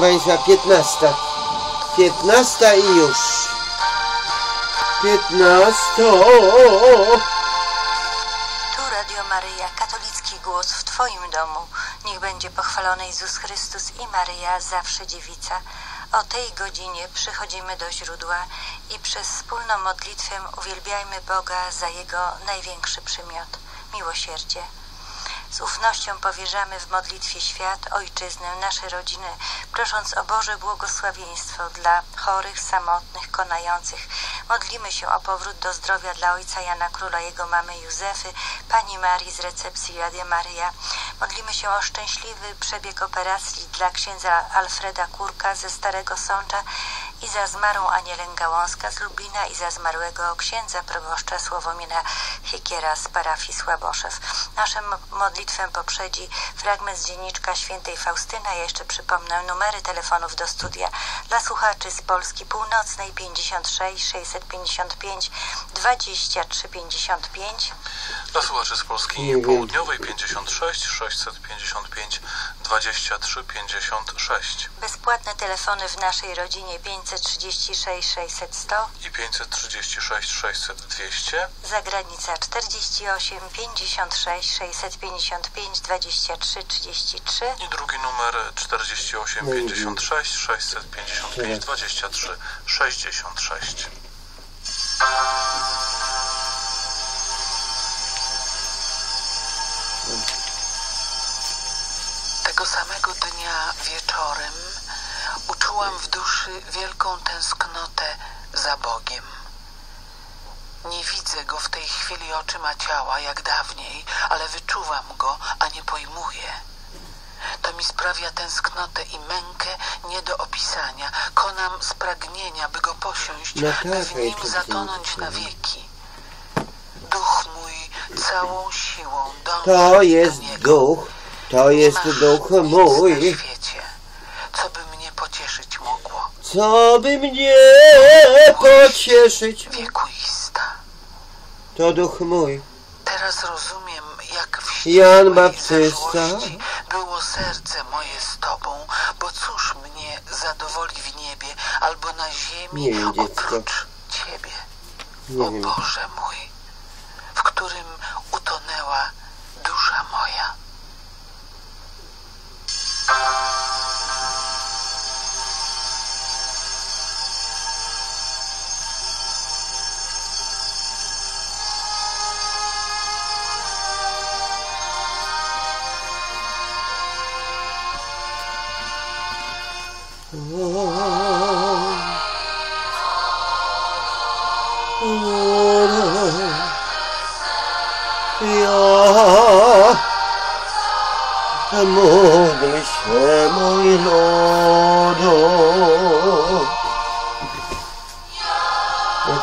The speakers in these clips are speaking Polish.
Państwa, 15. 15 i już. 15. Tu Radio Maryja, katolicki głos w Twoim domu. Niech będzie pochwalony Jezus Chrystus i Maryja, zawsze dziewica. O tej godzinie przychodzimy do źródła i przez wspólną modlitwę uwielbiajmy Boga za Jego największy przymiot miłosierdzie. Z ufnością powierzamy w modlitwie świat, ojczyznę, nasze rodziny, prosząc o Boże błogosławieństwo dla chorych, samotnych, konających. Modlimy się o powrót do zdrowia dla ojca Jana Króla, jego mamy Józefy, pani Marii z recepcji Radia Maryja. Modlimy się o szczęśliwy przebieg operacji dla księdza Alfreda Kurka ze Starego Sącza i za zmarłą Anielę Gałązka z Lublina i za zmarłego księdza proboszcza Sławomira Hykiera z parafii Słaboszew. Naszą modlitwę poprzedzi fragment z dzienniczka świętej Faustyna. Ja jeszcze przypomnę numery telefonów do studia. Dla słuchaczy z Polski Północnej 56 655 23 55 Dla słuchaczy z Polski. Południowej 56 655 23 56 Bezpłatne telefony w naszej rodzinie 536 600 100 i 536 600 200 Zagranica 48 56 655 23 33 i drugi numer 48 No i- 56 655 23 66. Tego samego dnia wieczorem uczułam w duszy wielką tęsknotę za Bogiem. Nie widzę go w tej chwili oczyma ciała jak dawniej, ale wyczuwam go, a nie pojmuję. To mi sprawia tęsknotę i mękę nie do opisania. Konam z pragnienia, by go posiąść, No by w tak, nim zatonąć na wieki. Duch mój całą siłą dąży To do jest niego. duch. To jest masz duch mój. na świecie, co by mnie pocieszyć mogło. Co by mnie pocieszyć? Wiekuista. To duch mój. Teraz rozumiem, jak w Jan Baptysta. było serce moje z Tobą, bo cóż mnie zadowoli w niebie albo na ziemi Nie wiem, oprócz Ciebie, Nie o wiem. Boże mój, w którym Ja módl się, mój ludu.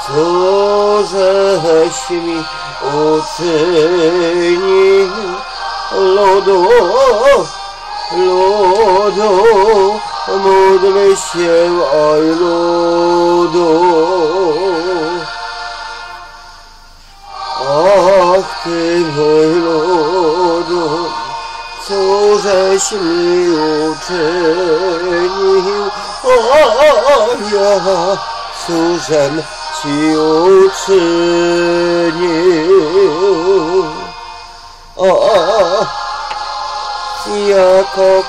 Co żeś mi uczynił, ludu, ludu, módl się, oj ludu. Ach ty mój ludu, co żeś mi uczynił, o ja cóżem ci uczynił. O, jako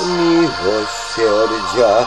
króla miłosierdzia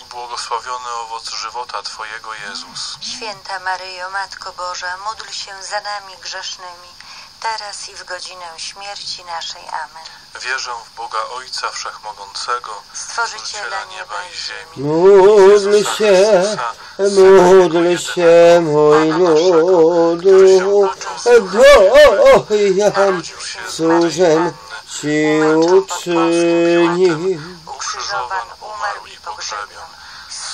i błogosławiony owoc żywota Twojego Jezus. Święta Maryjo, Matko Boża, módl się za nami grzesznymi, teraz i w godzinę śmierci naszej. Amen. Wierzę w Boga Ojca Wszechmogącego, Stworzyciela nieba i ziemi. Módl się, módl się, mój ludu, Bojam cóżem Ci uczynił. Ukrzyżowan, umarł i.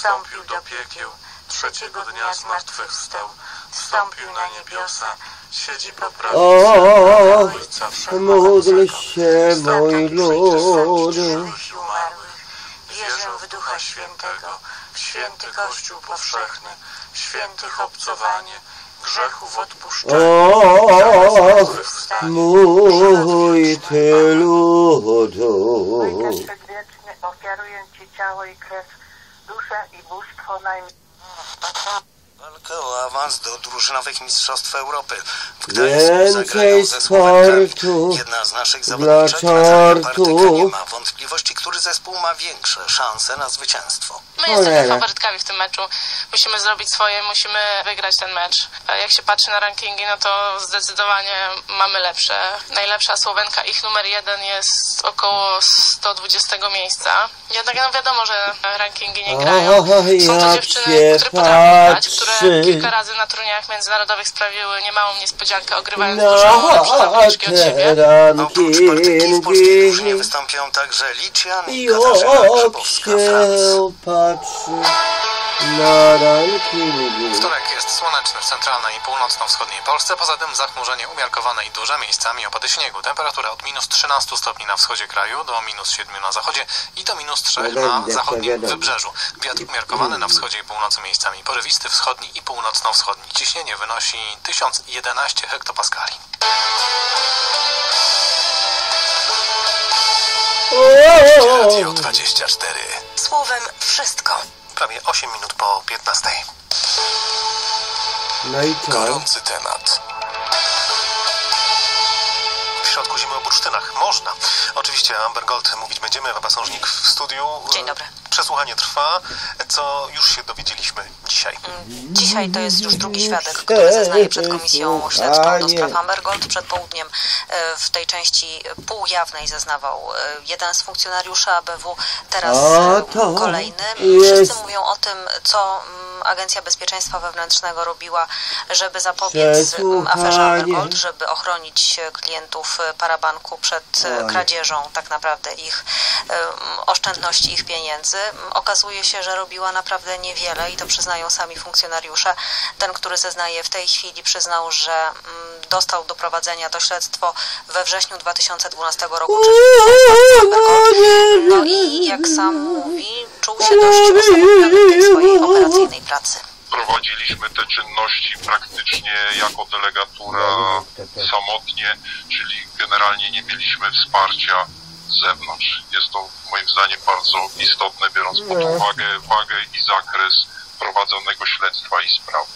Wstąpił do piekieł, trzeciego dnia zmartwychwstał. Wstąpił na niebiosa, siedzi po prawej O, Ojca módl się, mój umarłych. Wierzę w Ducha Świętego, w święty Kościół powszechny, w świętych obcowanie, grzechów odpuszczenie, mój Ty ludu. Ofiaruję Ci ciało i krew, duszę i bóstwo najmilsze. Walkę o awans do drużynowych mistrzostw Europy. W Gdańsku zagrają sportu Jedna z naszych dla zawodniczek. Bartyka nie ma wątpliwości, który zespół ma większe szanse na zwycięstwo. My jesteśmy faworytkami w tym meczu. Musimy zrobić swoje, musimy wygrać ten mecz. A Jak się patrzy na rankingi, no to zdecydowanie mamy lepsze. Najlepsza Słowenka, ich numer jeden jest około 120 miejsca. Jednak no wiadomo, że rankingi nie grają. Są to dziewczyny, które potrafią grać, które. Kilka razy na turniejach międzynarodowych sprawiły niemałą niespodziankę, ogrywając Na dużo lepsze od siebie. No, Oprócz Bartyki w polskiej drużynie wystąpią także Lician i Katarzyna Jak Grzybowska, Franc. się patrzy na rankingi Wtorek jest słoneczny w centralnej i północno-wschodniej Polsce. Poza tym zachmurzenie umiarkowane i duże, miejscami opady śniegu. Temperatura od minus 13 stopni na wschodzie kraju do minus 7 na zachodzie i do minus 3 No na zachodnim wybrzeżu. Wiatr umiarkowany na wschodzie i północy miejscami. Porywisty wschodni i północno-wschodni. Ciśnienie wynosi 1011 hektopaskali. Radio 24. Słowem wszystko. Prawie 8 minut po 15. No i co? Gorący temat. W środku zimy o bursztynach. Można. Oczywiście Amber Gold mówić będziemy. Ewa Basążnik w studiu. Dzień dobry. Przesłuchanie trwa. Co już się dowiedzieliśmy dzisiaj. Dzisiaj to jest już drugi świadek, który zeznaje przed komisją śledczą do spraw Amber Gold. Przed południem e, w tej części półjawnej zeznawał e, jeden z funkcjonariuszy ABW, teraz e, kolejny. Wszyscy mówią o tym, co mm, Agencja Bezpieczeństwa Wewnętrznego robiła, żeby zapobiec mm, aferze Amber Przesłuchanie. Gold, żeby ochronić klientów parabanku przed kradzieżą tak naprawdę ich oszczędności, ich pieniędzy. Okazuje się, że robiła naprawdę niewiele i to przyznają sami funkcjonariusze. Ten, który zeznaje w tej chwili, przyznał, że mm, dostał do prowadzenia to śledztwo we wrześniu 2012 roku. No i jak sam mówi, czuł się dość w tej swojej operacyjnej pracy. prowadziliśmy te czynności praktycznie jako delegatura samotnie, czyli generalnie nie mieliśmy wsparcia z zewnątrz. Jest to moim zdaniem bardzo istotne, biorąc pod uwagę wagę i zakres prowadzonego śledztwa i sprawy.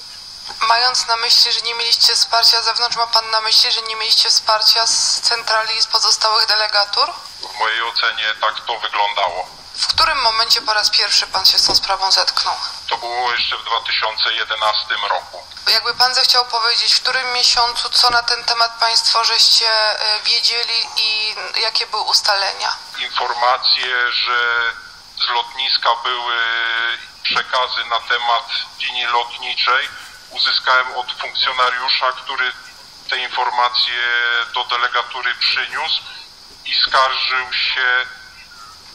Mając na myśli, że nie mieliście wsparcia z zewnątrz, ma Pan na myśli, że nie mieliście wsparcia z centrali i z pozostałych delegatur? W mojej ocenie tak to wyglądało. W którym momencie po raz pierwszy Pan się z tą sprawą zetknął? To było jeszcze w 2011 roku. Jakby Pan zechciał powiedzieć, w którym miesiącu, co na ten temat Państwo żeście e, wiedzieli i jakie były ustalenia? informacje, że z lotniska były przekazy na temat linii lotniczej. Uzyskałem od funkcjonariusza, który te informacje do delegatury przyniósł i skarżył się,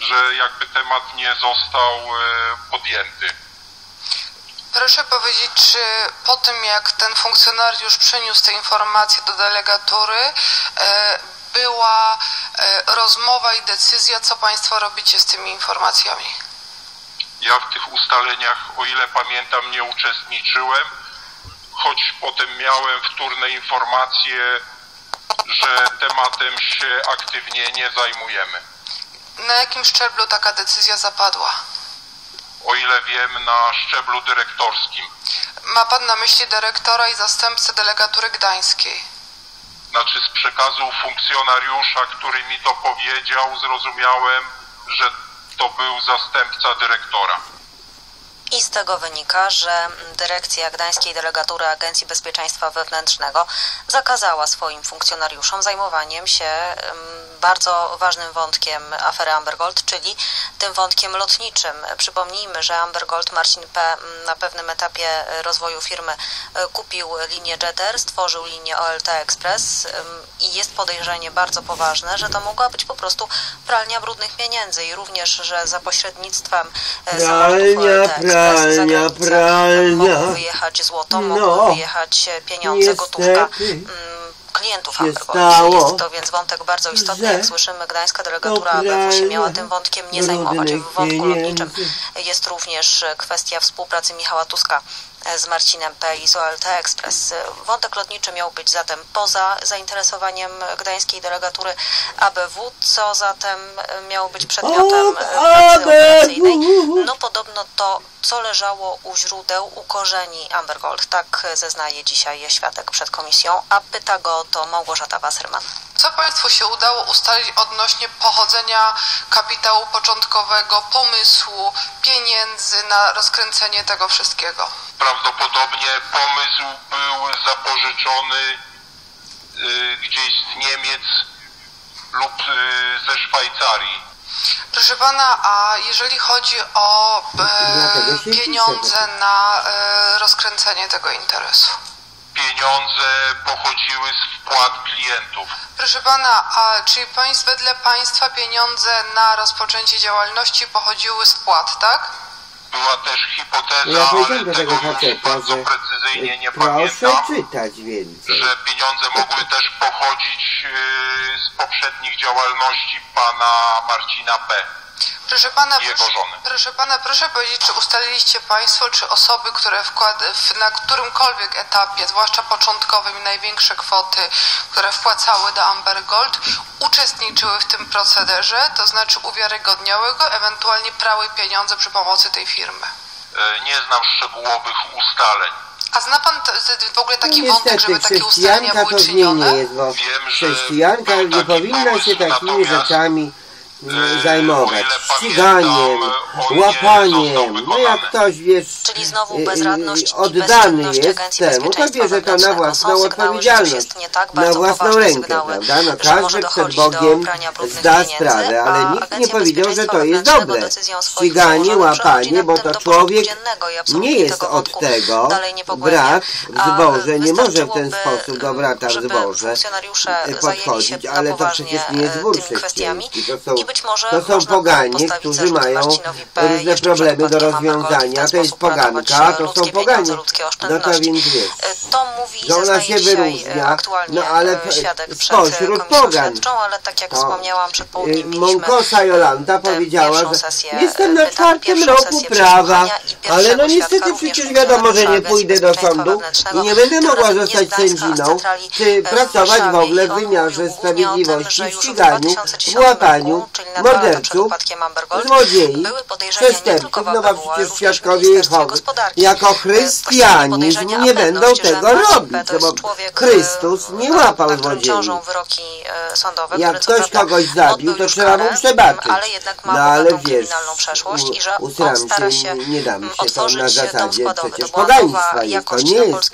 że jakby temat nie został e, podjęty. Proszę powiedzieć, czy po tym jak ten funkcjonariusz przyniósł te informacje do delegatury, e, była e, rozmowa i decyzja, co Państwo robicie z tymi informacjami? Ja w tych ustaleniach, o ile pamiętam, nie uczestniczyłem, choć potem miałem wtórne informacje że tematem się aktywnie nie zajmujemy. Na jakim szczeblu taka decyzja zapadła? O ile wiem, na szczeblu dyrektorskim. Ma pan na myśli dyrektora i zastępcę delegatury gdańskiej. Znaczy z przekazu funkcjonariusza, który mi to powiedział, zrozumiałem, że to był zastępca dyrektora. I z tego wynika, że dyrekcja Gdańskiej Delegatury Agencji Bezpieczeństwa Wewnętrznego zakazała swoim funkcjonariuszom zajmowaniem się bardzo ważnym wątkiem afery Amber Gold, czyli tym wątkiem lotniczym. Przypomnijmy, że Amber Gold Marcin P. na pewnym etapie rozwoju firmy e, kupił linię Jeter, stworzył linię OLT Express em, i jest podejrzenie bardzo poważne, że to mogła być po prostu pralnia brudnych pieniędzy i również, że za pośrednictwem e, Pralnia, OLT Express pralnia, pralnia. mogło wyjechać złoto, No. mogły wyjechać pieniądze, gotówka Niestety mm, klientów się stało, Jest to więc wątek bardzo istotny. Jak słyszymy, Gdańska Delegatura ABW się miała tym wątkiem nie zajmować. W wątku lotniczym jest również kwestia współpracy Michała Tuska z Marcinem P. i z OLT Express. Wątek lotniczy miał być zatem poza zainteresowaniem gdańskiej delegatury ABW, co zatem miało być przedmiotem pracy operacyjnej. No podobno to, co leżało u źródeł, u korzeni Amber Gold. Tak zeznaje dzisiaj świadek przed komisją, a pyta go to Małgorzata Wasserman. Co Państwu się udało ustalić odnośnie pochodzenia kapitału początkowego, pomysłu, pieniędzy na rozkręcenie tego wszystkiego? Prawdopodobnie pomysł był zapożyczony y, gdzieś z Niemiec lub y, ze Szwajcarii. Proszę Pana, a jeżeli chodzi o e, pieniądze na e, rozkręcenie tego interesu? Pieniądze pochodziły z wpłat klientów. Proszę Pana, a czyli państw, wedle Państwa pieniądze na rozpoczęcie działalności pochodziły z płat, tak? Była też hipoteza, Ja ale do tego już bardzo że precyzyjnie nie proszę pamiętam, czytać więcej. że pieniądze mogły też pochodzić y, z poprzednich działalności pana Marcina P. Proszę Pana, Jego proszę, żony. proszę Pana, proszę powiedzieć, czy ustaliliście Państwo, czy osoby, które wkład, w, na którymkolwiek etapie, zwłaszcza początkowym i największe kwoty, które wpłacały do Amber Gold, uczestniczyły w tym procederze, to znaczy uwiarygodniały go, ewentualnie prały pieniądze przy pomocy tej firmy? Y, Nie znam szczegółowych ustaleń. A zna Pan w ogóle taki no wątek, żeby takie ustalenia chrześcijanka były niej nie czynione? jest, bo Wiem, że chrześcijanka nie powinna się takimi natomiast, rzeczami e, zajmować. Ściganiem, łapaniem. No jak ktoś, wiesz, Czyli znowu y, y, bezradność oddany jest temu, to bierze to na własną odpowiedzialność, jest nie tak, na własną rękę, sygnały, prawda? No każdy przed Bogiem zda sprawę, ale nikt nie powiedział, że to jest dobre. Ściganie, łapanie, bo to człowiek nie jest od tego, brat w zboże nie może w ten sposób do brata w zboże e, podchodzić, ale to przecież nie jest kwestiami chrześcijański, to są, być może to są poganie, którzy mają różne problemy do w rozwiązania, to jest poganka, to są poganie. No to więc wiesz, E, To mówi że ona zeznaje się wyróżnia, e, aktualnie no ale e, spośród pogan. ale tak jak wspomniałam przed południem y, Mąkosa Jolanta powiedziała, że jestem na czwartym roku prawa, ale no niestety przecież wiadomo, że nie pójdę do sądu i nie będę mogła zostać sędziną, czy w pracować w ogóle w wymiarze sprawiedliwości, w w ściganiu, 2010 łapaniu na dwa lata przed morderców, upadkiem Amber Gold, złodziei, były podejrzenia nie tylko przestępców, w no ABW, ale również Ministerstwie Gospodarki. jako E, chrystianizm nie będą tego robić, no bo człowiek, Chrystus e, nie nad łapał złodziei. wyroki e, sądowe, Jak ktoś kogoś zabił, to trzeba mu przebaczyć. ale jednak ma No ale wiesz, przeszłość i że on stara się, nie dam mm, się to na zasadzie przecież pogaństwa jest, to nie jest,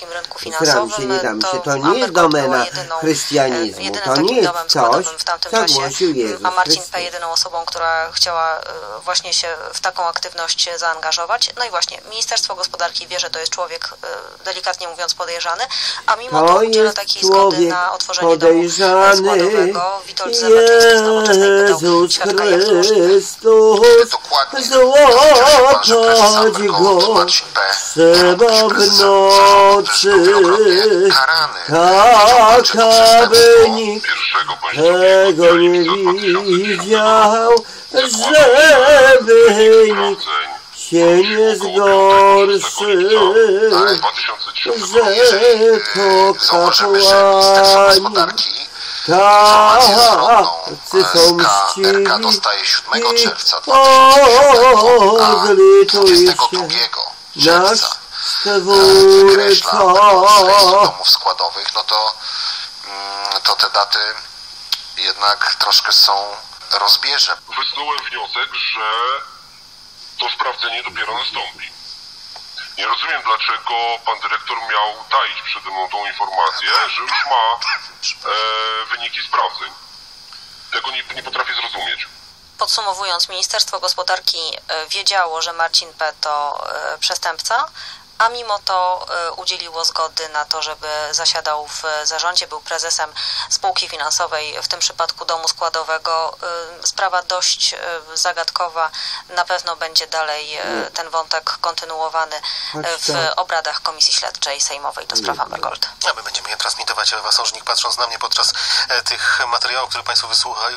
usram się, nie dam się, to nie jest domena chrystianizmu, e, to nie jest domem coś, co głosił Jezus. Chrystus. Jedyną osobą, która chciała e, właśnie się w taką aktywność zaangażować. No i właśnie, Ministerstwo Gospodarki wie, że to jest człowiek, e, delikatnie mówiąc, podejrzany, a mimo to To udziela jest takiej zgody człowiek na otworzenie domu podejrzany, składowego. Witold Zębaczyński z Nowoczesnej pytał Jezus świadka, jak to możliwe. Chrystus, Dokładnie. Prezes go, Marcin P. trzeba w nocy, Karany. aby nikt 1 bądź tego 2 nie lipca 2017 widział, żeby nikt się nie zgorszy, Tak, 2010 że to kapłani Tacy e, są mściwi dostaje 7 i czerwca 2010, a odlituje 22 się e, wykreśla stwór. domów składowych, no to, mm, to te daty jednak troszkę są rozbieżne. Wysnułem wniosek, że to sprawdzenie dopiero nastąpi. Nie rozumiem, dlaczego pan dyrektor miał taić przede mną tą informację, że już ma e, wyniki sprawdzeń. Tego nie, nie potrafię zrozumieć. Podsumowując, Ministerstwo Gospodarki e, wiedziało, że Marcin P. to e, przestępca, a mimo to e, udzieliło zgody na to, żeby zasiadał w zarządzie, był prezesem spółki finansowej, w tym przypadku domu składowego. E, Sprawa dość e, zagadkowa. Na pewno będzie dalej ten wątek kontynuowany w obradach Komisji Śledczej Sejmowej do spraw Amber Gold. A my będziemy je transmitować. Ewa Sążnik, patrząc na mnie podczas tych materiałów, które Państwo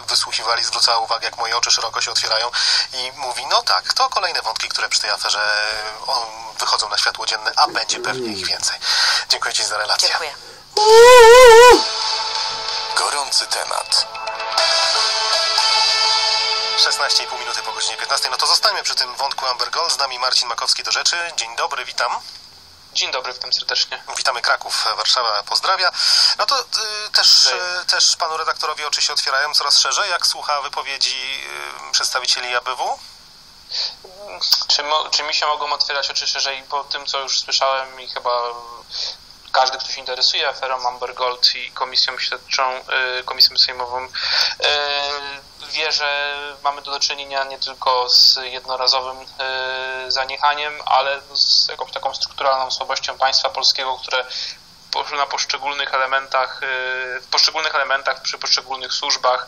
wysłuchiwali, zwrócała uwagę, jak moje oczy szeroko się otwierają i mówi, no tak, to kolejne wątki, które przy tej aferze wychodzą na światło a będzie pewnie ich więcej. Dziękuję Ci za relację. Dziękuję. Gorący temat. 16,5 minuty po godzinie 15. No to zostańmy przy tym wątku Amber Gold. Z nami Marcin Makowski do rzeczy. Dzień dobry, witam. Dzień dobry, witam serdecznie. Witamy Kraków, Warszawa pozdrawia. No to y, też, y, też panu redaktorowi oczy się otwierają coraz szerzej, jak słucha wypowiedzi y, przedstawicieli ABW? Czy, mo, czy mi się mogą otwierać oczy szerzej po tym, co już słyszałem i chyba każdy, kto się interesuje aferą Amber Gold i komisją śledczą, y, komisją sejmową, y, wie, że mamy do czynienia nie tylko z jednorazowym y, zaniechaniem, ale z jakąś taką strukturalną słabością państwa polskiego, które na poszczególnych elementach, y, w poszczególnych elementach, przy poszczególnych służbach,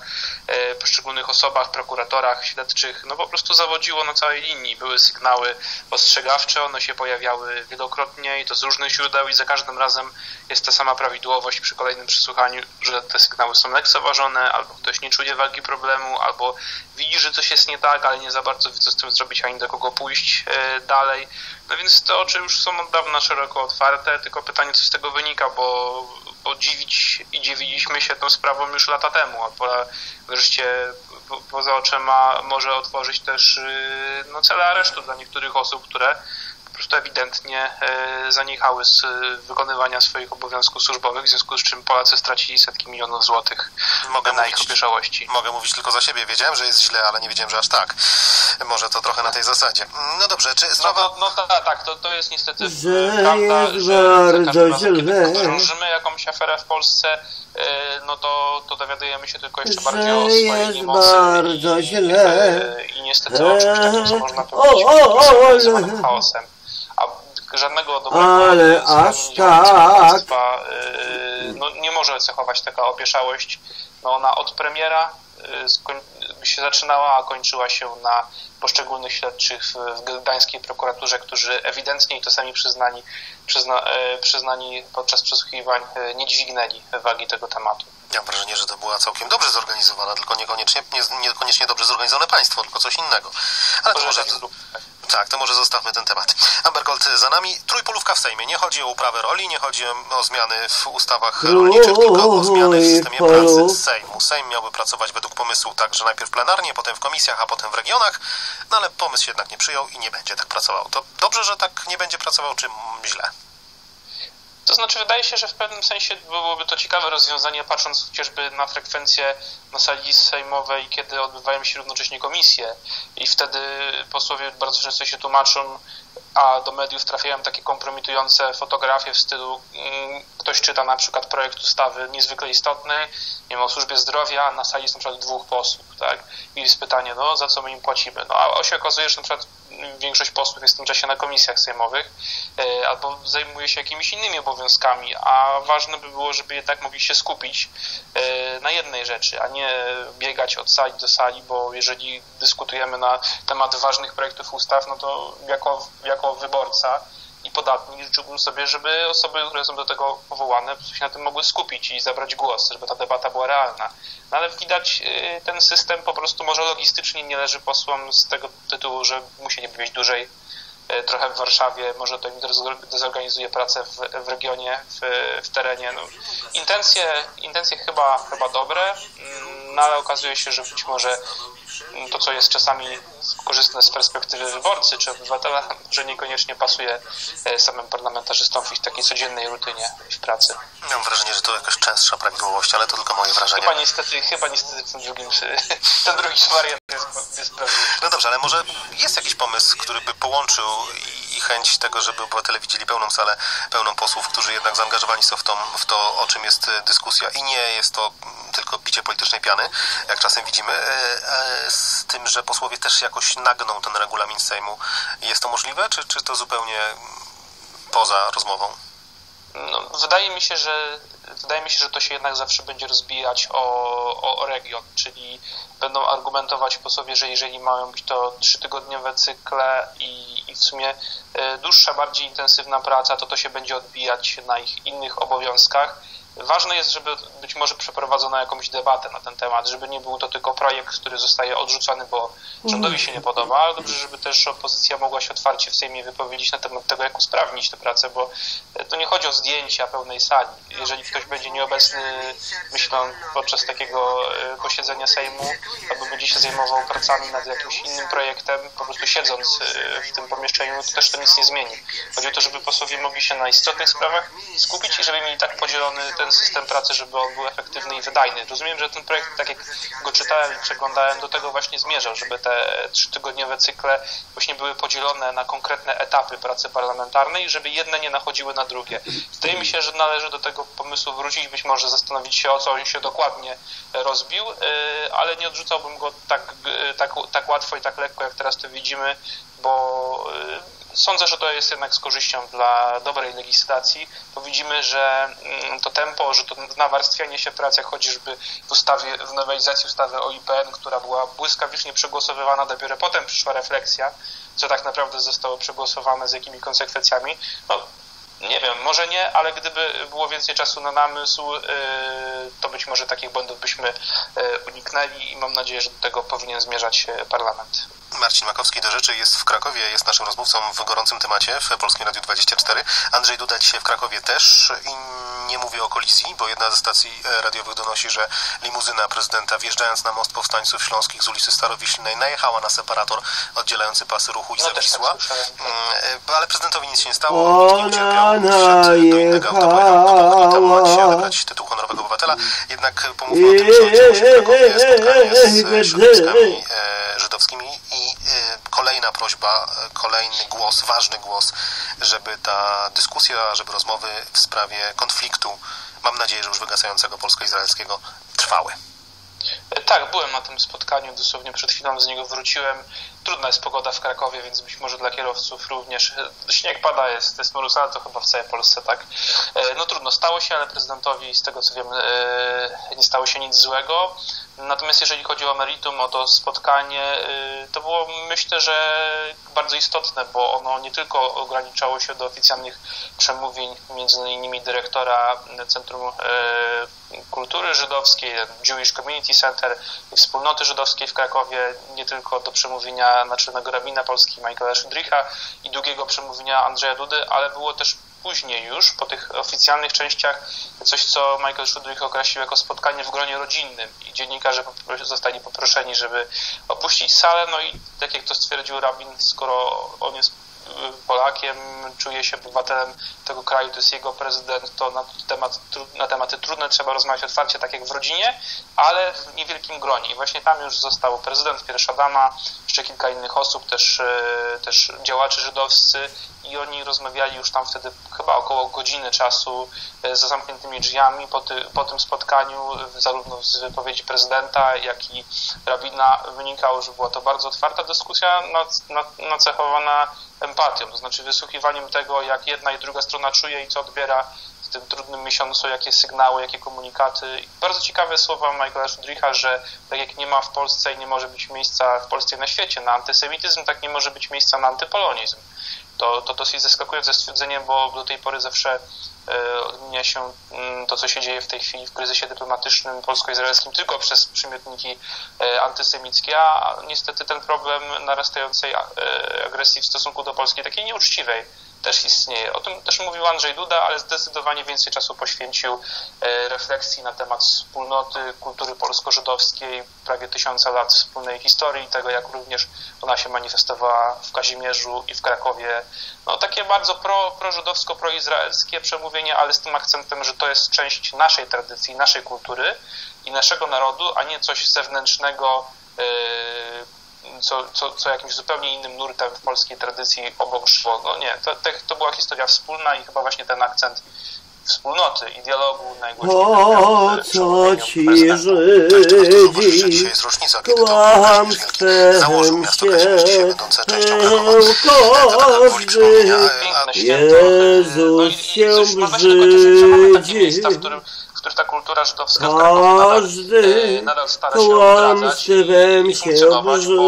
y, poszczególnych osobach, prokuratorach, śledczych, no po prostu zawodziło na całej linii. Były sygnały ostrzegawcze, one się pojawiały wielokrotnie i to z różnych źródeł i za każdym razem jest ta sama prawidłowość przy kolejnym przesłuchaniu, że te sygnały są lekceważone, albo ktoś nie czuje wagi problemu, albo widzi, że coś jest nie tak, ale nie za bardzo wie, co z tym zrobić, ani do kogo pójść e, dalej. No więc te oczy już są od dawna szeroko otwarte, tylko pytanie, co z tego wynika, bo, bo dziwić i dziwiliśmy się tą sprawą już lata temu, a pora wreszcie po- poza oczyma może otworzyć też y, no, cele aresztu dla niektórych osób, które prostu ewidentnie e, zaniechały z e, wykonywania swoich obowiązków służbowych, w związku z czym Polacy stracili setki milionów złotych Mogę na ich mówić, opieszałości. mogę mówić tylko za siebie. Wiedziałem, że jest źle, ale nie wiedziałem, że aż tak. Może to trochę na tej zasadzie. No dobrze, czy No, sprawa... to, no tak, tak, to, to jest niestety Że prawda, jest że za każdym razem, kiedy jakąś aferę w Polsce, e, no to, to dowiadujemy się tylko jeszcze bardziej o Że swojej jest niemocy bardzo i, źle. e, i niestety o czymś takim, co można O, powiedzieć, o, o, nazywanym ale- chaosem. Żadnego dobrego Ale aż tak. e, no, nie może cechować taka opieszałość. No, ona od premiera skoń- się zaczynała, a kończyła się na poszczególnych śledczych w, w gdańskiej prokuraturze, którzy ewidentnie i to sami przyznani, przyzna, e, przyznani podczas przesłuchiwań e, nie dźwignęli wagi tego tematu. Ja mam wrażenie, że to była całkiem dobrze zorganizowana, tylko niekoniecznie, nie, niekoniecznie dobrze zorganizowane państwo, tylko coś innego. Ale to może... Tak, to może zostawmy ten temat. Amber Gold za nami. Trójpolówka w Sejmie. Nie chodzi o uprawę roli, nie chodzi o, o zmiany w ustawach rolniczych, tylko o zmiany w systemie pracy Sejmu. Sejm miałby pracować według pomysłu tak, że najpierw plenarnie, potem w komisjach, a potem w regionach, no ale pomysł się jednak nie przyjął i nie będzie tak pracował. To dobrze, że tak nie będzie pracował, czy źle? To znaczy, wydaje się, że w pewnym sensie byłoby to ciekawe rozwiązanie, patrząc chociażby na frekwencję na sali sejmowej, kiedy odbywają się równocześnie komisje. I wtedy posłowie bardzo często się tłumaczą, a do mediów trafiają takie kompromitujące fotografie w stylu mm, ktoś czyta na przykład projekt ustawy niezwykle istotny, nie wiem, o służbie zdrowia, a na sali jest na przykład dwóch posłów, tak? I jest pytanie, no za co my im płacimy? No a się okazuje, że na przykład większość posłów jest w tym czasie na komisjach sejmowych e, albo zajmuje się jakimiś innymi obowiązkami, a ważne by było, żeby jednak mogli się skupić e, na jednej rzeczy, a nie biegać od sali do sali, bo jeżeli dyskutujemy na temat ważnych projektów ustaw, no to jako, jako wyborca i podatnik życzyłbym sobie, żeby osoby, które są do tego powołane, się na tym mogły skupić i zabrać głos, żeby ta debata była realna. No ale widać, y, ten system po prostu może logistycznie nie leży posłom z tego tytułu, że musieliby być dłużej e, trochę w Warszawie, może to im dezorganizuje pracę w, w regionie, w, w terenie. No, intencje, intencje chyba, chyba dobre, mm, no ale okazuje się, że być może to, co jest czasami korzystne z perspektywy wyborcy czy obywatela, że niekoniecznie pasuje e, samym parlamentarzystom w ich takiej codziennej rutynie w pracy. Mam wrażenie, że to jakaś częstsza prawidłowość, ale to tylko moje wrażenie. Chyba niestety, chyba niestety ten drugi, ten drugi wariant jest, jest prawdziwy. No dobrze, ale może jest jakiś pomysł, który by połączył i chęć tego, żeby obywatele widzieli pełną salę, pełną posłów, którzy jednak zaangażowani są w to, w to, o czym jest dyskusja. I nie jest to tylko bicie politycznej piany, jak czasem widzimy, e, e, z tym, że posłowie też jakoś nagną ten regulamin Sejmu. Jest to możliwe, czy, czy to zupełnie poza rozmową? No, wydaje mi się, że wydaje mi się, że to się jednak zawsze będzie rozbijać o, o, o region, czyli będą argumentować posłowie, że jeżeli mają być to trzytygodniowe cykle i, i w sumie e, dłuższa, bardziej intensywna praca, to to się będzie odbijać na ich innych obowiązkach Ważne jest, żeby być może przeprowadzono jakąś debatę na ten temat, żeby nie był to tylko projekt, który zostaje odrzucony, bo rządowi się nie podoba, ale dobrze, żeby też opozycja mogła się otwarcie w Sejmie wypowiedzieć na temat tego, jak usprawnić tę pracę, bo to nie chodzi o zdjęcia pełnej sali. Jeżeli ktoś będzie nieobecny, myślę, podczas takiego e, posiedzenia Sejmu, albo będzie się zajmował pracami nad jakimś innym projektem, po prostu siedząc e, w tym pomieszczeniu, to też to nic nie zmieni. Chodzi o to, żeby posłowie mogli się na istotnych sprawach skupić i żeby mieli tak podzielony ten system pracy, żeby on był efektywny i wydajny. Rozumiem, że ten projekt, tak jak go czytałem i przeglądałem, do tego właśnie zmierzał, żeby te trzytygodniowe cykle właśnie były podzielone na konkretne etapy pracy parlamentarnej, żeby jedne nie nachodziły na drugie. Wydaje mi się, że należy do tego pomysłu wrócić, być może zastanowić się, o co on się dokładnie rozbił, y, ale nie odrzucałbym go tak, y, tak, tak łatwo i tak lekko, jak teraz to widzimy, bo y, Sądzę, że to jest jednak z korzyścią dla dobrej legislacji, bo widzimy, że mm, to tempo, że to nawarstwianie się w pracach chociażby w ustawie, w nowelizacji ustawy o IPN, która była błyskawicznie przegłosowywana, dopiero potem przyszła refleksja, co tak naprawdę zostało przegłosowane, z jakimi konsekwencjami. No, nie wiem, może nie, ale gdyby było więcej czasu na namysł, y, to być może takich błędów byśmy y, uniknęli i mam nadzieję, że do tego powinien zmierzać y, parlament. Marcin Makowski do rzeczy jest w Krakowie, jest naszym rozmówcą w gorącym temacie w Polskim Radiu 24. Andrzej Duda dzisiaj w Krakowie też i nie mówię o kolizji, bo jedna ze stacji e, radiowych donosi, że limuzyna prezydenta wjeżdżając na most powstańców śląskich z ulicy Starowiślnej najechała na separator oddzielający pasy ruchu i no Zawisła, tak mm, e, ale prezydentowi nic się nie stało, nikt nie ucierpiał, innego autopojechało dzisiaj odebrać tytuł honorowego obywatela, jednak pomówmy o tym, co Krakowie, spotkanie z środowiskami e, żydowskimi i kolejna prośba, kolejny głos, ważny głos, żeby ta dyskusja, żeby rozmowy w sprawie konfliktu, mam nadzieję, że już wygasającego polsko-izraelskiego, trwały. Tak, byłem na tym spotkaniu, dosłownie przed chwilą z niego wróciłem. Trudna jest pogoda w Krakowie, więc być może dla kierowców również. Śnieg pada, jest, jest mróz, ale to chyba w całej Polsce tak. E, no trudno, stało się, ale prezydentowi z tego co wiem e, nie stało się nic złego. Natomiast jeżeli chodzi o meritum, o to spotkanie, y, to było myślę, że bardzo istotne, bo ono nie tylko ograniczało się do oficjalnych przemówień, między innymi dyrektora Centrum y, Kultury Żydowskiej, Jewish Community Center i Wspólnoty Żydowskiej w Krakowie, nie tylko do przemówienia naczelnego rabina Polski Michaela Szydricha i długiego przemówienia Andrzeja Dudy, ale było też później już, po tych oficjalnych częściach, coś, co Michael Schudrich określił jako spotkanie w gronie rodzinnym i dziennikarze zostali poproszeni, żeby opuścić salę, no i tak jak to stwierdził rabin, skoro on jest Polakiem, czuje się obywatelem tego kraju, to jest jego prezydent, to na, temat, na tematy trudne trzeba rozmawiać otwarcie, tak jak w rodzinie, ale w niewielkim gronie. I właśnie tam już został prezydent, pierwsza dama, jeszcze kilka innych osób, też, e, też działacze żydowscy i oni rozmawiali już tam wtedy chyba około godziny czasu e, za zamkniętymi drzwiami po, ty, po tym spotkaniu, zarówno z wypowiedzi prezydenta, jak i rabina wynikało, że była to bardzo otwarta dyskusja nacechowana empatią, to znaczy wysłuchiwaniem tego, jak jedna i druga strona czuje i co odbiera w tym trudnym miesiącu, jakie sygnały, jakie komunikaty. Bardzo ciekawe słowa Michaela Szudricha, że tak jak nie ma w Polsce i nie może być miejsca w Polsce i na świecie na antysemityzm, tak nie może być miejsca na antypolonizm To, to dosyć zaskakujące stwierdzenie, bo do tej pory zawsze e, odmienia się mm, to, co się dzieje w tej chwili w kryzysie dyplomatycznym polsko-izraelskim tylko przez przymiotniki e, antysemickie, a niestety ten problem narastającej agresji w stosunku do Polski, takiej nieuczciwej, też istnieje. O tym też mówił Andrzej Duda, ale zdecydowanie więcej czasu poświęcił e, refleksji na temat wspólnoty, kultury polsko-żydowskiej, prawie tysiąca lat wspólnej historii, tego jak również ona się manifestowała w Kazimierzu i w Krakowie. No takie bardzo pro, prożydowsko, proizraelskie przemówienie, ale z tym akcentem, że to jest część naszej tradycji, naszej kultury i naszego narodu, a nie coś zewnętrznego, yy, co, co, co jakimś zupełnie innym nurtem w polskiej tradycji obok szło. No nie, to, to była historia wspólna i chyba właśnie ten akcent wspólnoty i dialogu najgłośniej. Po co ci Żydzi kłamstwem się każdy Jezus się brzydzi których ta kultura żydowska Każdy e, nadal stara się odradzać i, i funkcjonować, bo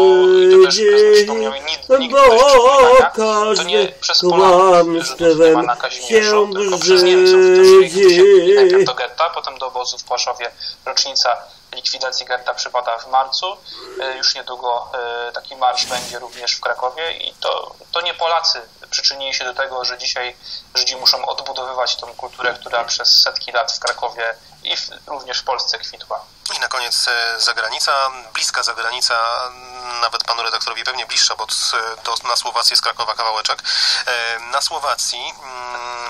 to też wspomniał nikt, nikt to nie przez Polaków Żydów nie ma na Kazimierzu, tylko przez Niemców, którzy ich najpierw do getta, potem do obozu w Płaszowie, rocznica likwidacji getta przypada w marcu. E, już niedługo e, taki marsz będzie również w Krakowie i to, to nie Polacy przyczynili się do tego, że dzisiaj Żydzi muszą odbudowywać tą kulturę, która przez setki lat w Krakowie i w, również w Polsce kwitła. I na koniec e, zagranica, bliska zagranica, nawet panu redaktorowi pewnie bliższa, bo to na Słowację z Krakowa kawałeczek. Na Słowacji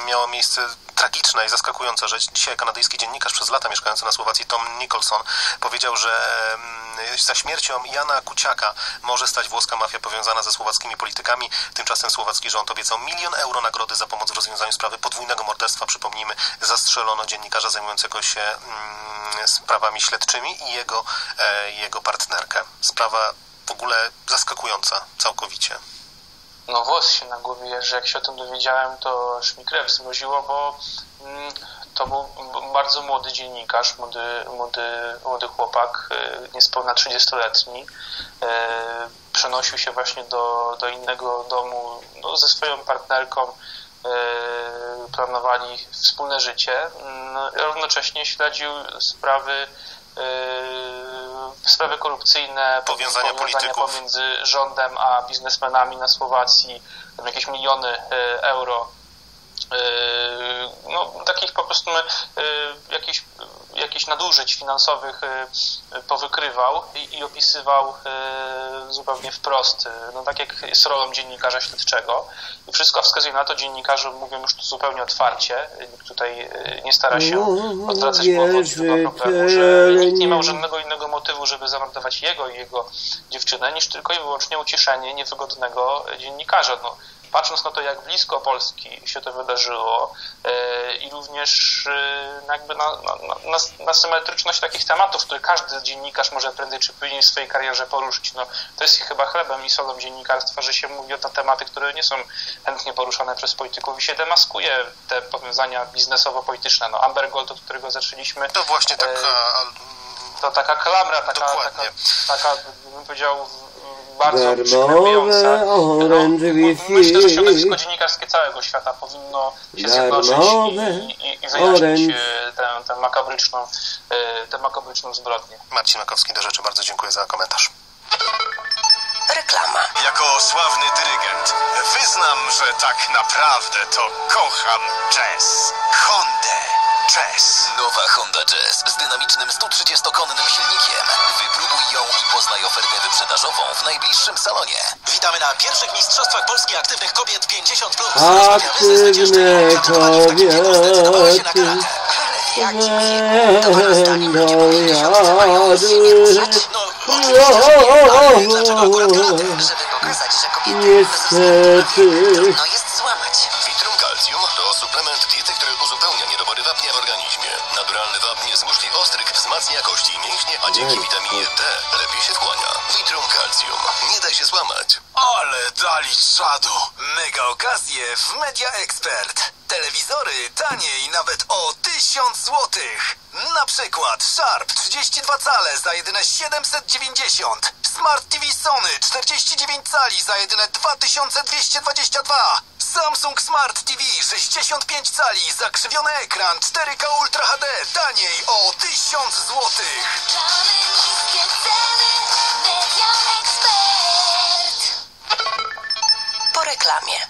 miało miejsce tragiczna i zaskakująca rzecz. Dzisiaj kanadyjski dziennikarz przez lata mieszkający na Słowacji Tom Nicholson powiedział, że mm, za śmiercią Jana Kuciaka może stać włoska mafia powiązana ze słowackimi politykami. Tymczasem słowacki rząd obiecał milion euro nagrody za pomoc w rozwiązaniu sprawy podwójnego morderstwa. Przypomnijmy, zastrzelono dziennikarza zajmującego się mm, sprawami śledczymi i jego, e, jego partnerkę. Sprawa w ogóle zaskakująca całkowicie no włos się na głowie że Jak się o tym dowiedziałem, to aż mi krew zmroziło, bo mm, to był bardzo młody dziennikarz, młody, młody, młody chłopak, y, niespełna 30-letni. Y, przenosił się właśnie do, do innego domu no, ze swoją partnerką. Y, planowali wspólne życie. No, równocześnie śledził sprawy sprawy korupcyjne, powiązania, powiązania pomiędzy rządem a biznesmenami na Słowacji, tam jakieś miliony e, euro no, takich po prostu e, jakichś, jakichś nadużyć finansowych powykrywał i, i opisywał zupełnie wprost, no tak jak jest rolą dziennikarza śledczego. I wszystko wskazuje na to, dziennikarze mówią już to zupełnie otwarcie, nikt tutaj nie stara się odwracać głowy tego problemu, że nikt nie miał żadnego innego motywu, żeby zamordować jego i jego dziewczynę, niż tylko i wyłącznie uciszenie niewygodnego dziennikarza. No, patrząc na to, jak blisko Polski się to wydarzyło e, i również e, jakby na, na, na, na symetryczność takich tematów, które każdy dziennikarz może prędzej czy później w swojej karierze poruszyć. No, to jest chyba chlebem i solą dziennikarstwa, że się mówi na tematy, które nie są chętnie poruszane przez polityków i się demaskuje te powiązania biznesowo-polityczne. No, Amber Gold, od którego zaczęliśmy. To właśnie taka... To taka klamra, taka, taka, taka, bym powiedział, bardzo oręże Wi-Fi. Myślę, że środowisko dziennikarskie całego świata powinno się zjednoczyć i, i, i wyjaśnić e, tę, tę, makabryczną, e, tę makabryczną zbrodnię. Marcin Makowski do rzeczy, bardzo dziękuję za komentarz. Reklama. Jako sławny dyrygent wyznam, że tak naprawdę to kocham jazz. Hondę. Jazz. Nowa Honda Jazz z dynamicznym 130-konnym silnikiem. Wypróbuj ją i poznaj ofertę wyprzedażową w najbliższym salonie. Witamy na pierwszych Mistrzostwach Polski Aktywnych Kobiet 50+. Aktywne kobiety będą jadły. Niestety. Trudno jest wzmacnia kości i mięśnie, a dzięki witaminie D lepiej się wchłania. Vitrum Calcium. Nie daj się złamać. Ale dali czadu! Mega okazje w Media Expert. Telewizory taniej nawet o 1000 złotych. Na przykład Sharp 32 cale za jedyne 790. Smart TV Sony 49 cali za jedyne 2222. Samsung Smart TV 65 cali, zakrzywiony ekran, 4K Ultra HD, taniej o 1000 zł. Po reklamie.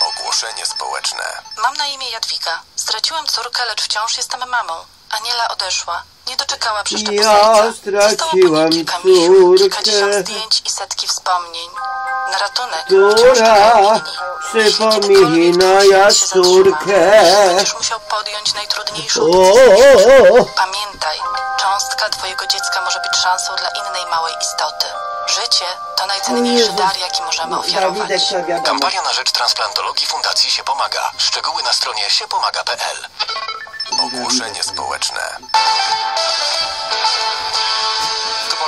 Ogłoszenie społeczne. Mam na imię Jadwiga. Straciłam córkę, lecz wciąż jestem mamą. Aniela odeszła. Nie doczekała przeszczepu Ja serca. Zostało po straciłam kilka córkę, zdjęć i setki wspomnień. Na ratunek która przypomina jaszczurkę. będziesz musiał podjąć najtrudniejszą decyzję. Pamiętaj, cząstka twojego dziecka może być szansą dla innej małej istoty. Życie to najcenniejszy dar, jaki możemy ofiarować. Dawidek to wiadomo. Kampania na rzecz transplantologii Fundacji się pomaga. Szczegóły na stronie siepomaga.pl. Ogłoszenie społeczne.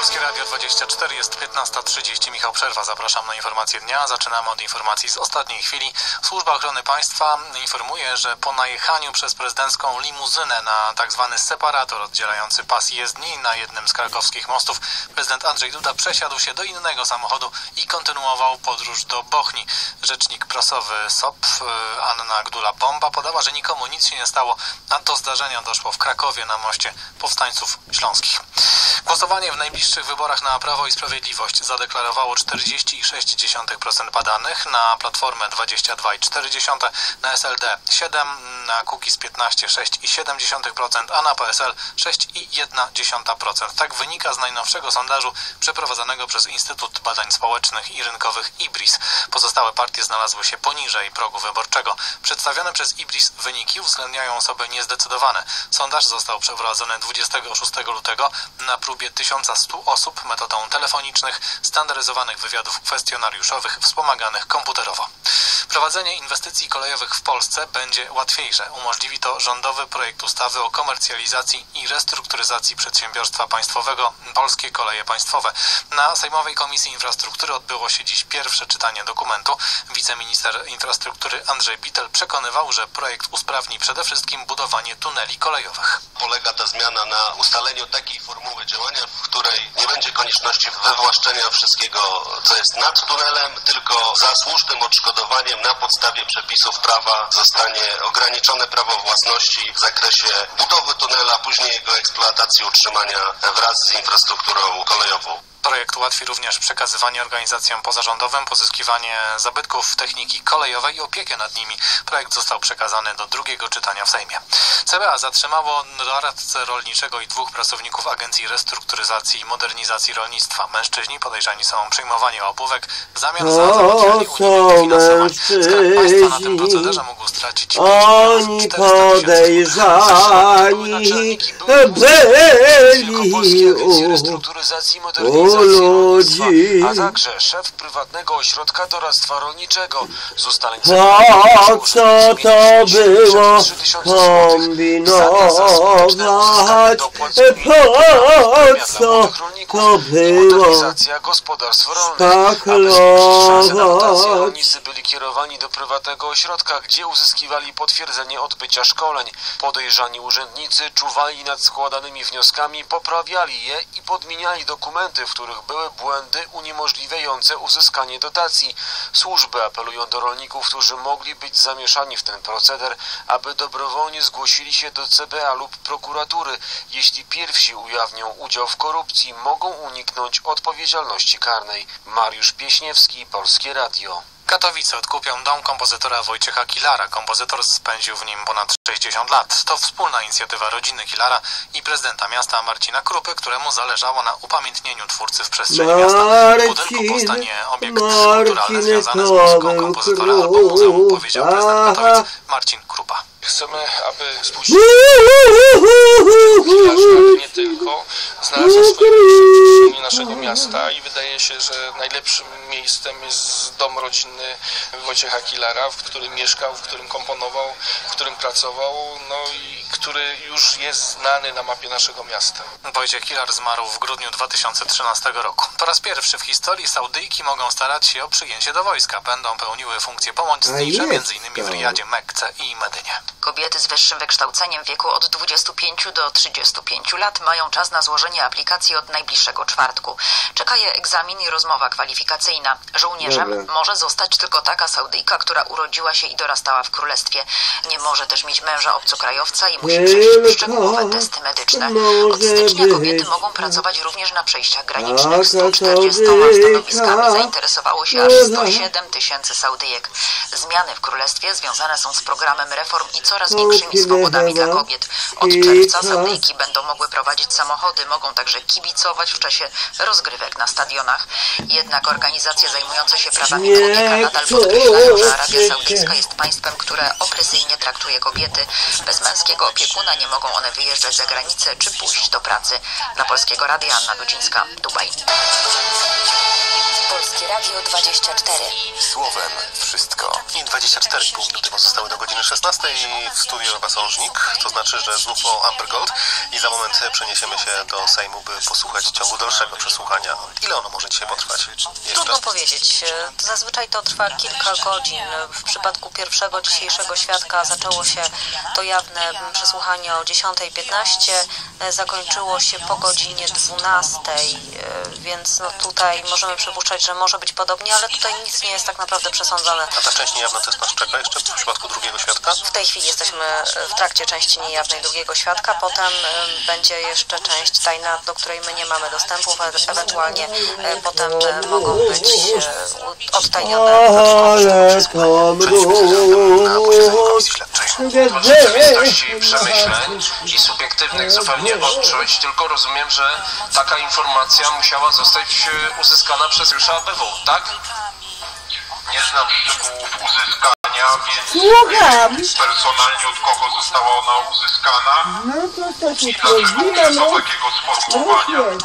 Polskie Radio 24, jest 15.30. Michał Przerwa, zapraszam na informacje dnia. Zaczynamy od informacji z ostatniej chwili. Służba Ochrony Państwa informuje, że po najechaniu przez prezydencką limuzynę na tzw. separator oddzielający pas jezdni na jednym z krakowskich mostów, prezydent Andrzej Duda przesiadł się do innego samochodu i kontynuował podróż do Bochni. Rzecznik prasowy SOP y, Anna Gdula-Bomba podała, że nikomu nic się nie stało, a do zdarzenia doszło w Krakowie na moście powstańców śląskich. Głosowanie w najbliższych wyborach na Prawo i Sprawiedliwość zadeklarowało 40,6% badanych, na Platformę 22,4%, na SLD 7%, na Kukiz 15 6,7%, a na PSL 6,1%. Tak wynika z najnowszego sondażu przeprowadzonego przez Instytut Badań Społecznych i Rynkowych IBRIS. Pozostałe partie znalazły się poniżej progu wyborczego. Przedstawione przez IBRIS wyniki uwzględniają osoby niezdecydowane. Sondaż został przeprowadzony 26 lutego na próbie 1100 osób metodą telefonicznych, standaryzowanych wywiadów kwestionariuszowych wspomaganych komputerowo. Prowadzenie inwestycji kolejowych w Polsce będzie łatwiejsze. Umożliwi to rządowy projekt ustawy o komercjalizacji i restrukturyzacji przedsiębiorstwa państwowego Polskie Koleje Państwowe. Na Sejmowej Komisji Infrastruktury odbyło się dziś pierwsze czytanie dokumentu. Wiceminister infrastruktury Andrzej Bitel przekonywał, że projekt usprawni przede wszystkim budowanie tuneli kolejowych. Polega ta zmiana na ustaleniu takiej formuły działania, w której nie będzie konieczności wywłaszczenia wszystkiego, co jest nad tunelem, tylko za słusznym odszkodowaniem na podstawie przepisów prawa zostanie ograniczone prawo własności w zakresie budowy tunela, później jego eksploatacji, utrzymania wraz z infrastrukturą kolejową. Projekt ułatwi również przekazywanie organizacjom pozarządowym, pozyskiwanie zabytków techniki kolejowej i opiekę nad nimi. Projekt został przekazany do drugiego czytania w Sejmie. CBA zatrzymało doradcę rolniczego i dwóch pracowników Agencji Restrukturyzacji i Modernizacji Rolnictwa. Mężczyźni podejrzani są o przyjmowanie łapówek w zamian za unijnych. Skarb Państwa na tym procederze mężczyźni, mógł stracić oni podejrzani byli u ludzi. a także szef prywatnego ośrodka doradztwa rolniczego. Z ustaleń Po co to było kombinować? Po co to było rolnicy byli kierowani do prywatnego ośrodka, gdzie uzyskiwali potwierdzenie odbycia szkoleń. Podejrzani urzędnicy czuwali nad składanymi wnioskami, poprawiali je i podmieniali dokumenty, w których były błędy uniemożliwiające uzyskanie dotacji. Służby apelują do rolników, którzy mogli być zamieszani w ten proceder, aby dobrowolnie zgłosili się do CBA lub prokuratury. Jeśli pierwsi ujawnią udział w korupcji, mogą uniknąć odpowiedzialności karnej. Mariusz Pieśniewski, Polskie Radio. Katowice odkupią dom kompozytora Wojciecha Kilara. Kompozytor spędził w nim ponad 60 lat. To wspólna inicjatywa rodziny Kilara i prezydenta miasta Marcina Krupy, któremu zależało na upamiętnieniu twórcy w przestrzeni miasta. W budynku powstanie obiekt kulturalny związany z muzyką kompozytora albo muzeum, powiedział prezydent. Katowic Marcin Krupa. Chcemy, aby spółdzielnie nie tylko znalazło swoje miejsce naszego miasta i wydaje się, że najlepszym miejscem jest dom rodzinny Wojciecha Kilara, w którym mieszkał, w którym komponował, w którym pracował, no i który już jest znany na mapie naszego miasta. Wojciech Kilar zmarł w grudniu 2013 roku. Po raz pierwszy w historii Saudyjki mogą starać się o przyjęcie do wojska. Będą pełniły funkcje pomocnicze, m.in. w. Riyadzie, Mekce i Medynie. Kobiety z wyższym wykształceniem w wieku od 25 do 35 lat mają czas na złożenie aplikacji od najbliższego czwartku. Czeka je egzamin i rozmowa kwalifikacyjna. Żołnierzem Dobra. może zostać tylko taka Saudyjka, która urodziła się i dorastała w królestwie. Nie może też mieć męża obcokrajowca i musi przejść szczegółowe testy medyczne. Od stycznia kobiety mogą pracować również na przejściach granicznych. 140 stanowiskami zainteresowało się aż 107 tysięcy Saudyjek. Zmiany w królestwie związane są z programem reform i coraz większymi swobodami dla kobiet. Od czerwca Saudyjki będą mogły prowadzić samochody, mogą także kibicować w czasie rozgrywek na stadionach. Jednak organizacje zajmujące się prawami człowieka nadal podkreślają, że Arabia Saudyjska jest państwem, które opresyjnie traktuje kobiety. Bez męskiego opiekuna nie mogą one wyjeżdżać za granicę czy pójść do pracy. Dla Polskiego Radia Anna Dudzińska, Dubaj. Polskie Radio 24. Słowem wszystko. I 24,5 minuty pozostały do godziny 16 w studiu Ewa Sążnik, to znaczy, że znów o Amber Gold i za moment przeniesiemy się do Sejmu, by posłuchać ciągu dalszego przesłuchania. Ile ono może dzisiaj potrwać? Trudno powiedzieć. Zazwyczaj to trwa kilka godzin. W przypadku pierwszego dzisiejszego świadka zaczęło się to jawne przesłuchanie o 10.15, zakończyło się po godzinie 12.00, więc no tutaj możemy przypuszczać, że może być podobnie, ale tutaj nic nie jest tak naprawdę przesądzone. A ta część niejawna też nas czeka jeszcze w przypadku drugiego świadka? W tej chwili jesteśmy w trakcie części niejawnej drugiego świadka, potem em, będzie jeszcze część tajna, do której my nie mamy dostępu, e- ewentualnie e, potem e, mogą być odtajnione Od rzeczywistości, przemyśleń i subiektywnych zupełnie odczuć, tylko rozumiem, że taka informacja musiała zostać uzyskana przez Jusza ABW, tak? Nie znam szczegółów uzyskania, więc Słucham. nie wiem personalnie od kogo została ona uzyskana No to takie i dlaczego godzina, użyto no. takiego sformułowania.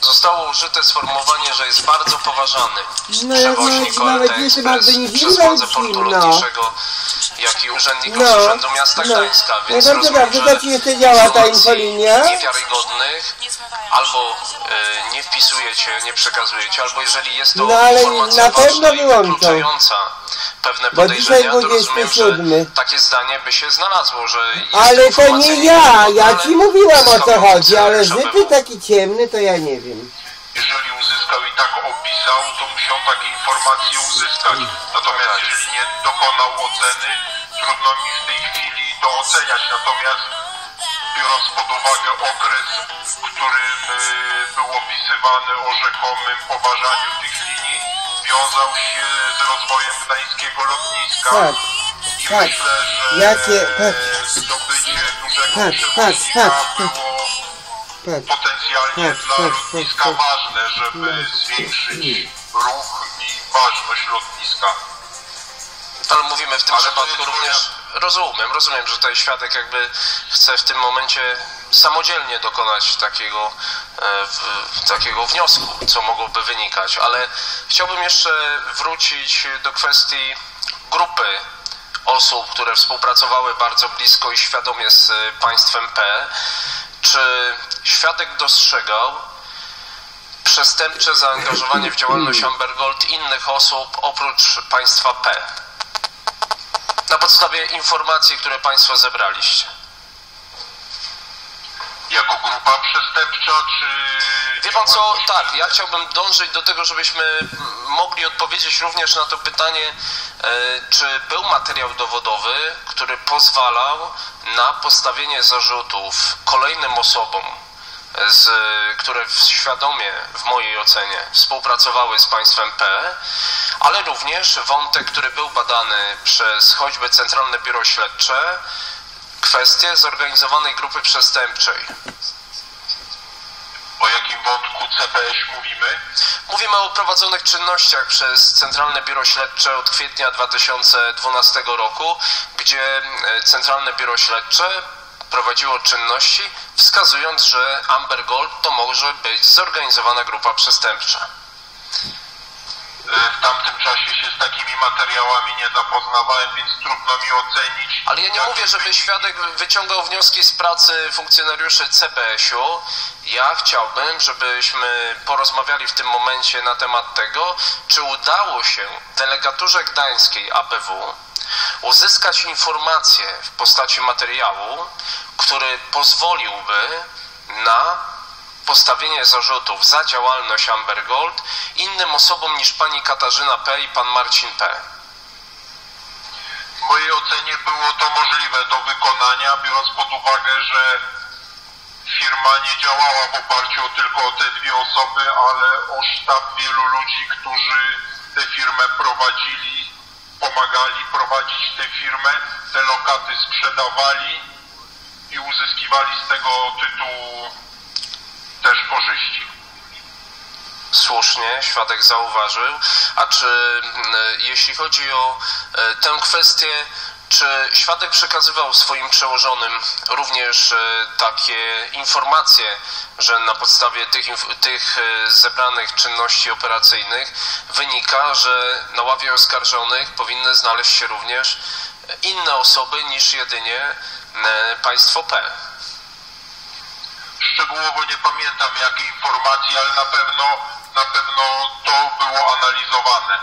Zostało użyte sformułowanie, że jest bardzo poważany. No ja Przewoźnik no, nawet OLT nie jestem Express przez władze portu no. lotniczego, jak i urzędników No, z Urzędu Miasta no. Gdańska, No więc dobrze, rozumiem, dobrze, że to jeszcze działa ta informacji infolinia? niewiarygodnych albo e, nie wpisujecie, nie przekazujecie, albo jeżeli jest to No ale informacja na pewno ważna i wyłączą. wykluczająca pewne Bo dzisiaj podejrzenia, to rozumiem, że 27. takie zdanie by się znalazło, że Ale to nie ja, ja ci mówiłam o co chodzi, ale że ty taki ciemny, to ja nie wiem. Jeżeli uzyskał i tak opisał, to musiał takie informacje uzyskać. Natomiast jeżeli nie dokonał oceny, trudno mi w tej chwili to oceniać. Natomiast biorąc pod uwagę okres, w którym y, był opisywany o rzekomym poważaniu tych linii, wiązał się z rozwojem gdańskiego lotniska. Tak, I tak. myślę, że Jakie, patrz, zdobycie dużego patrz, patrz, patrz, patrz. było Patrz, potencjalnie patrz, dla patrz, lotniska patrz, patrz. ważne, żeby zwiększyć ruch i ważność lotniska. Ale mówimy w tym Ale przypadku również, rozumiem, rozumiem, że tutaj świadek jakby chce w tym momencie samodzielnie dokonać takiego, e, takiego wniosku, co mogłoby wynikać, ale chciałbym jeszcze wrócić do kwestii grupy osób, które współpracowały bardzo blisko i świadomie z państwem P. Czy świadek dostrzegał przestępcze zaangażowanie w działalność Amber Gold innych osób oprócz państwa P? Na podstawie informacji, które Państwo zebraliście. Jako grupa przestępcza, czy... Wie Pan co, tak, ja chciałbym dążyć do tego, żebyśmy mogli odpowiedzieć również na to pytanie, e, czy był materiał dowodowy, który pozwalał na postawienie zarzutów kolejnym osobom, z, które świadomie, w mojej ocenie, współpracowały z państwem P, ale również wątek, który był badany przez choćby Centralne Biuro Śledcze, kwestie zorganizowanej grupy przestępczej. O jakim wątku CBŚ mówimy? Mówimy o prowadzonych czynnościach przez Centralne Biuro Śledcze od kwietnia 2012 roku, gdzie e, Centralne Biuro Śledcze prowadziło czynności, wskazując, że Amber Gold to może być zorganizowana grupa przestępcza. W tamtym czasie się z takimi materiałami nie zapoznawałem, więc trudno mi ocenić. Ale ja nie mówię, żeby świadek wyciągał wnioski z pracy funkcjonariuszy CBS-u. Ja chciałbym, żebyśmy porozmawiali w tym momencie na temat tego, czy udało się delegaturze gdańskiej ABW uzyskać informacje w postaci materiału, który pozwoliłby na postawienie zarzutów za działalność Amber Gold innym osobom niż pani Katarzyna P. i pan Marcin P. W mojej ocenie było to możliwe do wykonania, biorąc pod uwagę, że firma nie działała w oparciu tylko o te dwie osoby, ale o sztab wielu ludzi, którzy tę firmę prowadzili, pomagali prowadzić tę firmę, te lokaty sprzedawali i uzyskiwali z tego tytułu też korzyści. Słusznie, świadek zauważył. A czy mm, jeśli chodzi o e, tę kwestię, czy świadek przekazywał swoim przełożonym również e, takie informacje, że na podstawie tych, tych e, zebranych czynności operacyjnych wynika, że na ławie oskarżonych powinny znaleźć się również inne osoby niż jedynie e, państwo P? Szczegółowo nie pamiętam jakie informacje, ale na pewno, na pewno to było analizowane.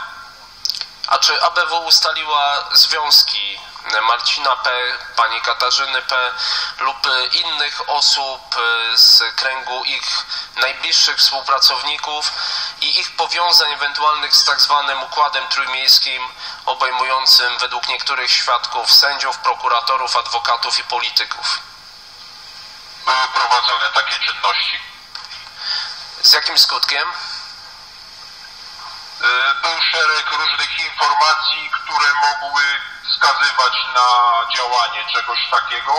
A czy ABW ustaliła związki Marcina P., pani Katarzyny P. lub innych osób z kręgu ich najbliższych współpracowników i ich powiązań ewentualnych z tak zwanym układem trójmiejskim obejmującym według niektórych świadków sędziów, prokuratorów, adwokatów i polityków? Były prowadzone takie czynności. Z jakim skutkiem? E, Był szereg różnych informacji, które mogły wskazywać na działanie czegoś takiego.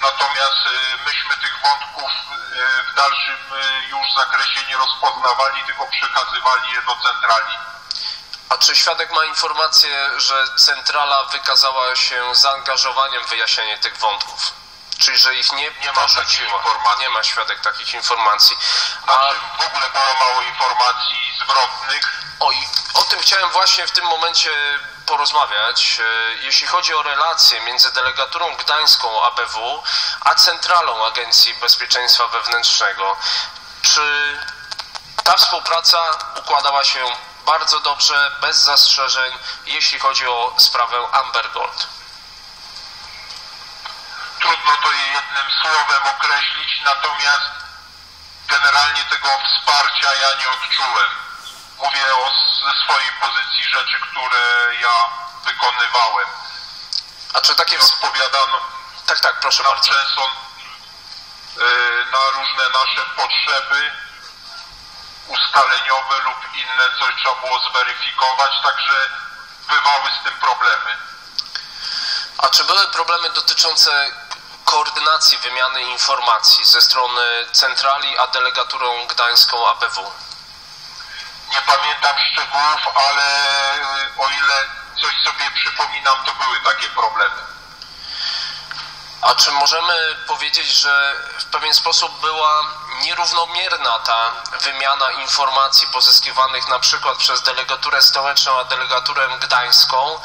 Natomiast e, myśmy tych wątków e, w dalszym już zakresie nie rozpoznawali, tylko przekazywali je do centrali. A czy świadek ma informację, że centrala wykazała się zaangażowaniem w wyjaśnienie tych wątków? Czyli, że ich nie, nie porzuciła? Nie ma świadek takich informacji. A w ogóle było mało informacji zwrotnych. O, i o tym chciałem właśnie w tym momencie porozmawiać. Jeśli chodzi o relacje między delegaturą gdańską ABW, a centralą Agencji Bezpieczeństwa Wewnętrznego, czy ta współpraca układała się bardzo dobrze, bez zastrzeżeń, jeśli chodzi o sprawę Amber Gold? Trudno to jednym słowem określić, natomiast generalnie tego wsparcia ja nie odczułem. Mówię o ze swojej pozycji rzeczy, które ja wykonywałem. A czy takie... Odpowiadano tak, tak, proszę nam bardzo. często y, na różne nasze potrzeby ustaleniowe lub inne, coś trzeba było zweryfikować, także bywały z tym problemy. A czy były problemy dotyczące koordynacji wymiany informacji ze strony centrali, a delegaturą gdańską ABW? Nie pamiętam szczegółów, ale y, o ile coś sobie przypominam, to były takie problemy. A czy możemy powiedzieć, że pewien sposób była nierównomierna ta wymiana informacji pozyskiwanych na przykład przez delegaturę stołeczną, a delegaturę gdańską?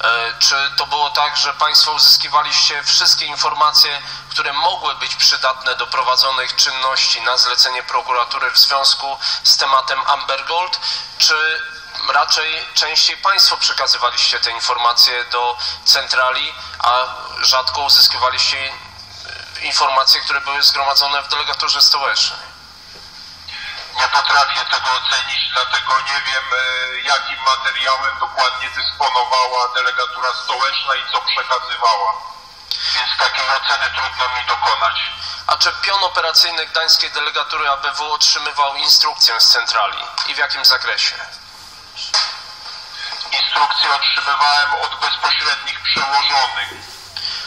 E, Czy to było tak, że Państwo uzyskiwaliście wszystkie informacje, które mogły być przydatne do prowadzonych czynności na zlecenie prokuratury w związku z tematem Amber Gold? Czy raczej częściej Państwo przekazywaliście te informacje do centrali, a rzadko uzyskiwaliście informacje, które były zgromadzone w delegaturze stołecznej. Nie potrafię tego ocenić, dlatego nie wiem, e, jakim materiałem dokładnie dysponowała delegatura stołeczna i co przekazywała. Więc takiej oceny trudno mi dokonać. A czy pion operacyjny gdańskiej delegatury ABW otrzymywał instrukcję z centrali i w jakim zakresie? Instrukcje otrzymywałem od bezpośrednich przełożonych.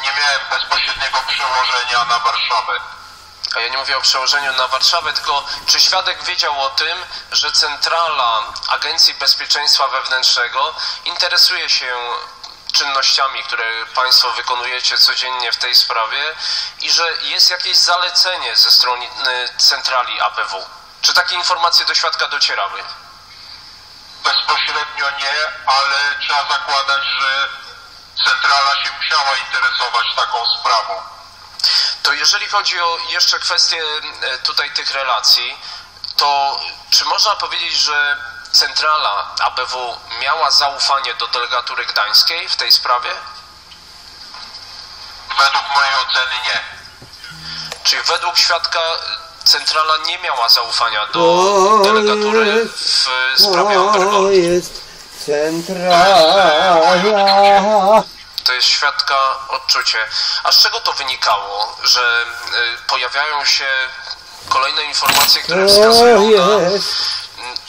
Nie miałem bezpośredniego przełożenia na Warszawę. A ja nie mówię o przełożeniu na Warszawę, tylko czy świadek wiedział o tym, że centrala Agencji Bezpieczeństwa Wewnętrznego interesuje się czynnościami, które Państwo wykonujecie codziennie w tej sprawie i że jest jakieś zalecenie ze strony y, centrali ABW? Czy takie informacje do świadka docierały? Bezpośrednio nie, ale trzeba zakładać, że centrala się musiała interesować taką sprawą. To jeżeli chodzi o jeszcze kwestię e, tutaj tych relacji, to czy można powiedzieć, że centrala ABW miała zaufanie do delegatury gdańskiej w tej sprawie? Według mojej oceny nie. Czyli według świadka centrala nie miała zaufania do delegatury jest, w sprawie Amber Gold. Centrala. To jest świadka odczucie. A z czego to wynikało, że y, pojawiają się kolejne informacje, które wskazują na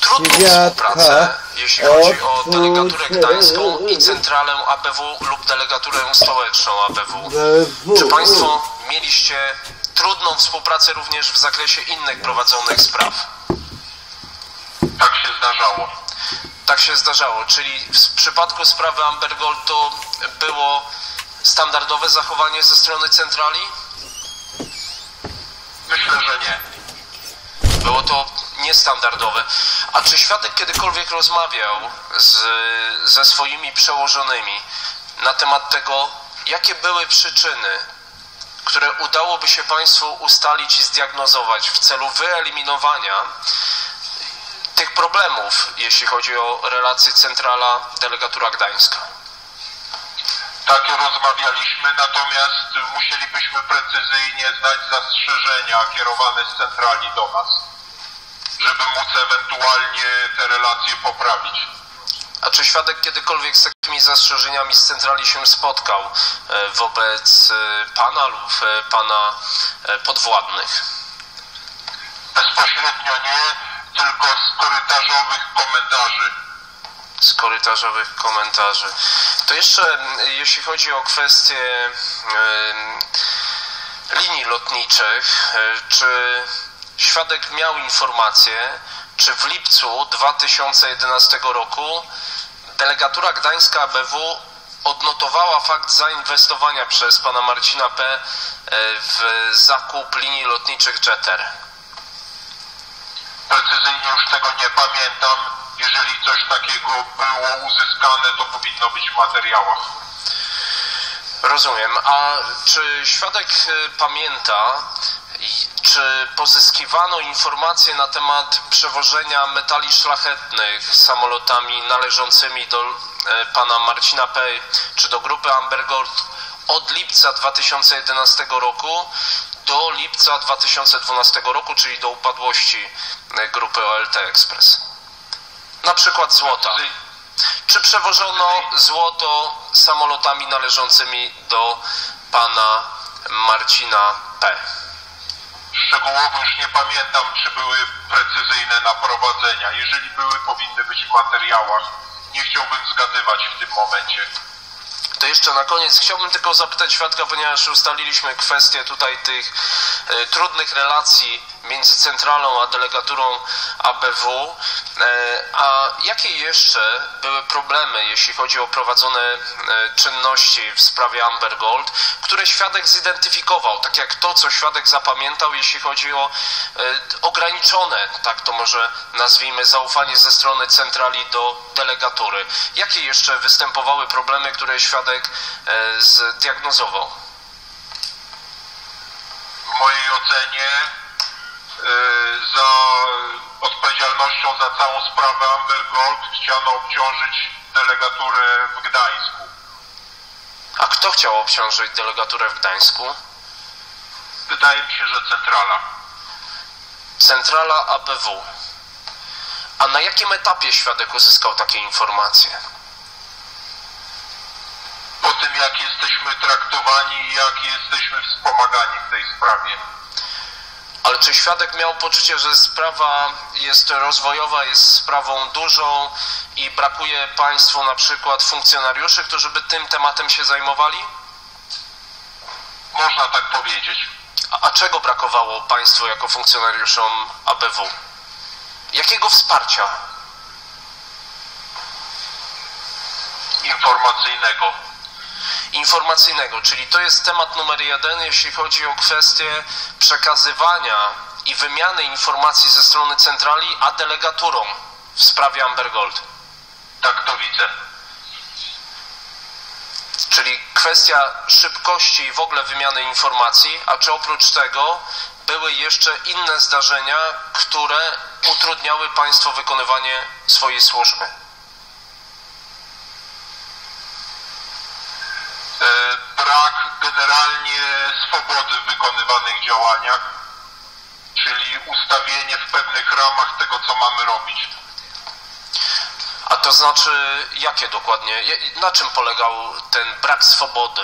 trudną współpracę, jeśli chodzi o delegaturę gdańską i centralę ABW lub delegaturę stołeczną ABW. ABW. Czy Państwo mieliście trudną współpracę również w zakresie innych prowadzonych spraw? Tak się zdarzało. Tak się zdarzało, czyli w przypadku sprawy Amber Gold to było standardowe zachowanie ze strony centrali? Myślę, że nie. Było to niestandardowe. A czy świadek kiedykolwiek rozmawiał z, ze swoimi przełożonymi na temat tego, jakie były przyczyny, które udałoby się Państwu ustalić i zdiagnozować w celu wyeliminowania problemów, jeśli chodzi o relacje centrala delegatura gdańska? Tak rozmawialiśmy, natomiast musielibyśmy precyzyjnie znać zastrzeżenia kierowane z centrali do nas, żeby móc ewentualnie te relacje poprawić. A czy świadek kiedykolwiek z takimi zastrzeżeniami z centrali się spotkał e, wobec e, pana lub e, pana e, podwładnych? Bezpośrednio nie, tylko z korytarzowych komentarzy. z korytarzowych komentarzy. To jeszcze m, jeśli chodzi o kwestie em, linii lotniczych, e, czy świadek miał informację, czy w lipcu 2011 roku delegatura gdańska ABW odnotowała fakt zainwestowania przez pana Marcina P. e, w zakup linii lotniczych Jeter? Precyzyjnie już tego nie pamiętam. Jeżeli coś takiego było uzyskane, to powinno być w materiałach. Rozumiem. A czy świadek y, pamięta, czy pozyskiwano informacje na temat przewożenia metali szlachetnych samolotami należącymi do e, pana Marcina P. czy do grupy Amber Gold od lipca 2011 roku do lipca 2012 roku, czyli do upadłości e, grupy OLT Express? Na przykład złota. Czy przewożono złoto samolotami należącymi do pana Marcina P? Szczegółowo już nie pamiętam, czy były precyzyjne naprowadzenia. Jeżeli były, powinny być w materiałach. Nie chciałbym zgadywać w tym momencie. To jeszcze na koniec chciałbym tylko zapytać świadka, ponieważ ustaliliśmy kwestię tutaj tych e, trudnych relacji między centralą a delegaturą ABW. E, a jakie jeszcze były problemy, jeśli chodzi o prowadzone e, czynności w sprawie Amber Gold, które świadek zidentyfikował, tak jak to, co świadek zapamiętał, jeśli chodzi o e, ograniczone, tak to może nazwijmy, zaufanie ze strony centrali do delegatury. Jakie jeszcze występowały problemy, które świadek zdiagnozował? W mojej ocenie za odpowiedzialnością za całą sprawę Amber Gold chciano obciążyć delegaturę w Gdańsku. A kto chciał obciążyć delegaturę w Gdańsku? Wydaje mi się, że centrala. Centrala ABW. A na jakim etapie świadek uzyskał takie informacje? Po tym, jak jesteśmy traktowani i jak jesteśmy wspomagani w tej sprawie. Ale czy świadek miał poczucie, że sprawa jest rozwojowa, jest sprawą dużą i brakuje państwu na przykład funkcjonariuszy, którzy by tym tematem się zajmowali? Można tak powiedzieć. A, a czego brakowało państwu jako funkcjonariuszom ABW? Jakiego wsparcia? Informacyjnego. Informacyjnego, czyli to jest temat numer jeden, jeśli chodzi o kwestię przekazywania i wymiany informacji ze strony centrali, a delegaturą w sprawie Amber Gold. Tak to widzę. Czyli kwestia szybkości i w ogóle wymiany informacji, a czy oprócz tego były jeszcze inne zdarzenia, które utrudniały Państwo wykonywanie swojej służby? E, brak generalnie swobody w wykonywanych działaniach, czyli ustawienie w pewnych ramach tego, co mamy robić. A to znaczy, jakie dokładnie, na czym polegał ten brak swobody?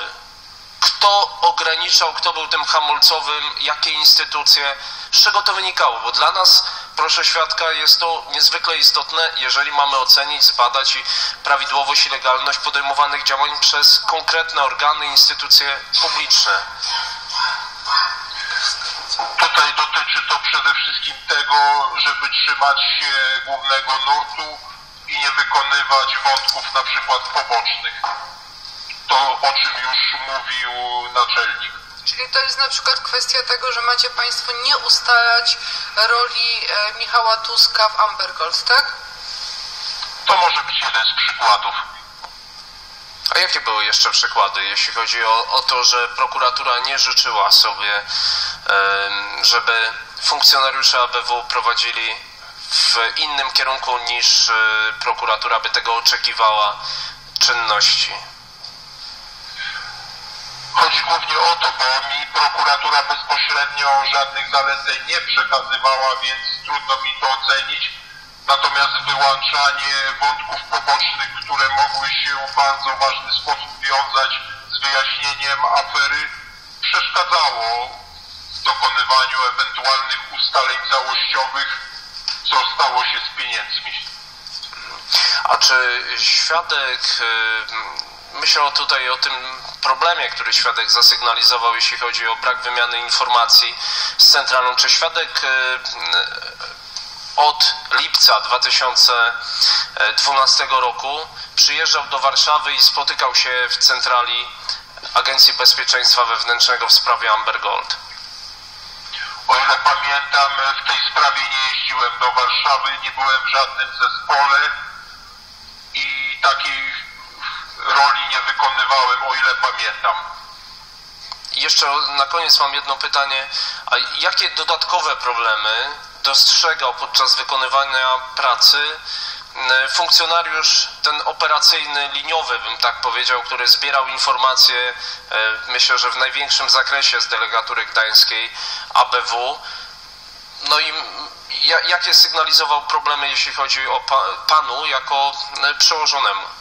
Kto ograniczał, kto był tym hamulcowym, jakie instytucje, z czego to wynikało? Bo dla nas, proszę świadka, jest to niezwykle istotne, jeżeli mamy ocenić, zbadać i prawidłowość i legalność podejmowanych działań przez konkretne organy, instytucje publiczne. Tutaj dotyczy to przede wszystkim tego, żeby trzymać się głównego nurtu i nie wykonywać wątków na przykład pobocznych. To o czym już mówił naczelnik. Czyli to jest na przykład kwestia tego, że macie Państwo nie ustalać roli e, Michała Tuska w Amber Gold, tak? To może być jeden z przykładów. A jakie były jeszcze przykłady, jeśli chodzi o, o to, że prokuratura nie życzyła sobie, żeby funkcjonariusze ABW prowadzili w innym kierunku niż e, prokuratura by tego oczekiwała czynności? Chodzi głównie o to, bo mi prokuratura bezpośrednio żadnych zaleceń nie przekazywała, więc trudno mi to ocenić. Natomiast wyłączanie wątków pobocznych, które mogły się w bardzo ważny sposób wiązać z wyjaśnieniem afery, przeszkadzało w dokonywaniu ewentualnych ustaleń całościowych, co stało się z pieniędzmi. A czy świadek, y, myślę tutaj o tym problemie, który świadek zasygnalizował, jeśli chodzi o brak wymiany informacji z centralą, czy świadek y, od lipca 2012 roku przyjeżdżał do Warszawy i spotykał się w centrali Agencji Bezpieczeństwa Wewnętrznego w sprawie Amber Gold? O ile pamiętam, w tej sprawie nie jeździłem do Warszawy, nie byłem w żadnym zespole i takiej roli nie wykonywałem, o ile pamiętam. Jeszcze na koniec mam jedno pytanie. A jakie dodatkowe problemy dostrzegał podczas wykonywania pracy m, funkcjonariusz ten operacyjny, liniowy, bym tak powiedział, który zbierał informacje, e, myślę, że w największym zakresie z delegatury gdańskiej ABW. No i jakie sygnalizował problemy, jeśli chodzi o pa, panu jako m, przełożonemu?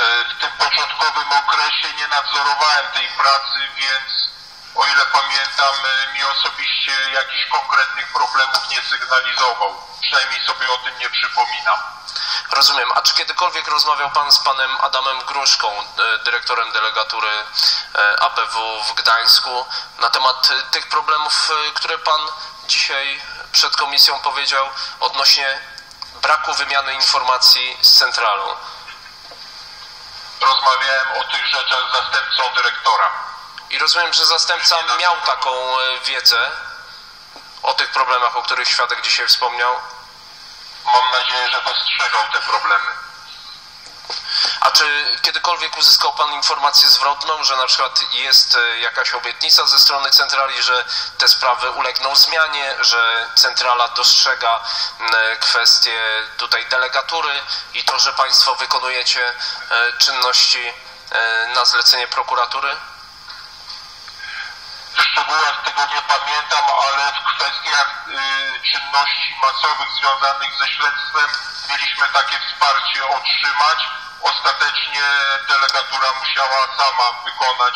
E, W tym początkowym okresie nie nadzorowałem tej pracy, więc o ile pamiętam, e, mi osobiście jakichś konkretnych problemów nie sygnalizował. Przynajmniej sobie o tym nie przypominam. Rozumiem. A czy kiedykolwiek rozmawiał Pan z Panem Adamem Gruszką, e, dyrektorem delegatury ABW w Gdańsku, na temat tych problemów, które Pan dzisiaj przed komisją powiedział odnośnie braku wymiany informacji z centralą? Rozmawiałem o tych rzeczach z zastępcą dyrektora. I rozumiem, że zastępca miał taką e, wiedzę o tych problemach, o których świadek dzisiaj wspomniał. Mam nadzieję, że dostrzegał te problemy. A czy kiedykolwiek uzyskał Pan informację zwrotną, że na przykład jest e, jakaś obietnica ze strony centrali, że te sprawy ulegną zmianie, że centrala dostrzega m, kwestie tutaj delegatury i to, że Państwo wykonujecie e, czynności e, na zlecenie prokuratury? W szczegółach tego nie pamiętam, ale w kwestiach y, czynności masowych związanych ze śledztwem mieliśmy takie wsparcie otrzymać. Ostatecznie delegatura musiała sama wykonać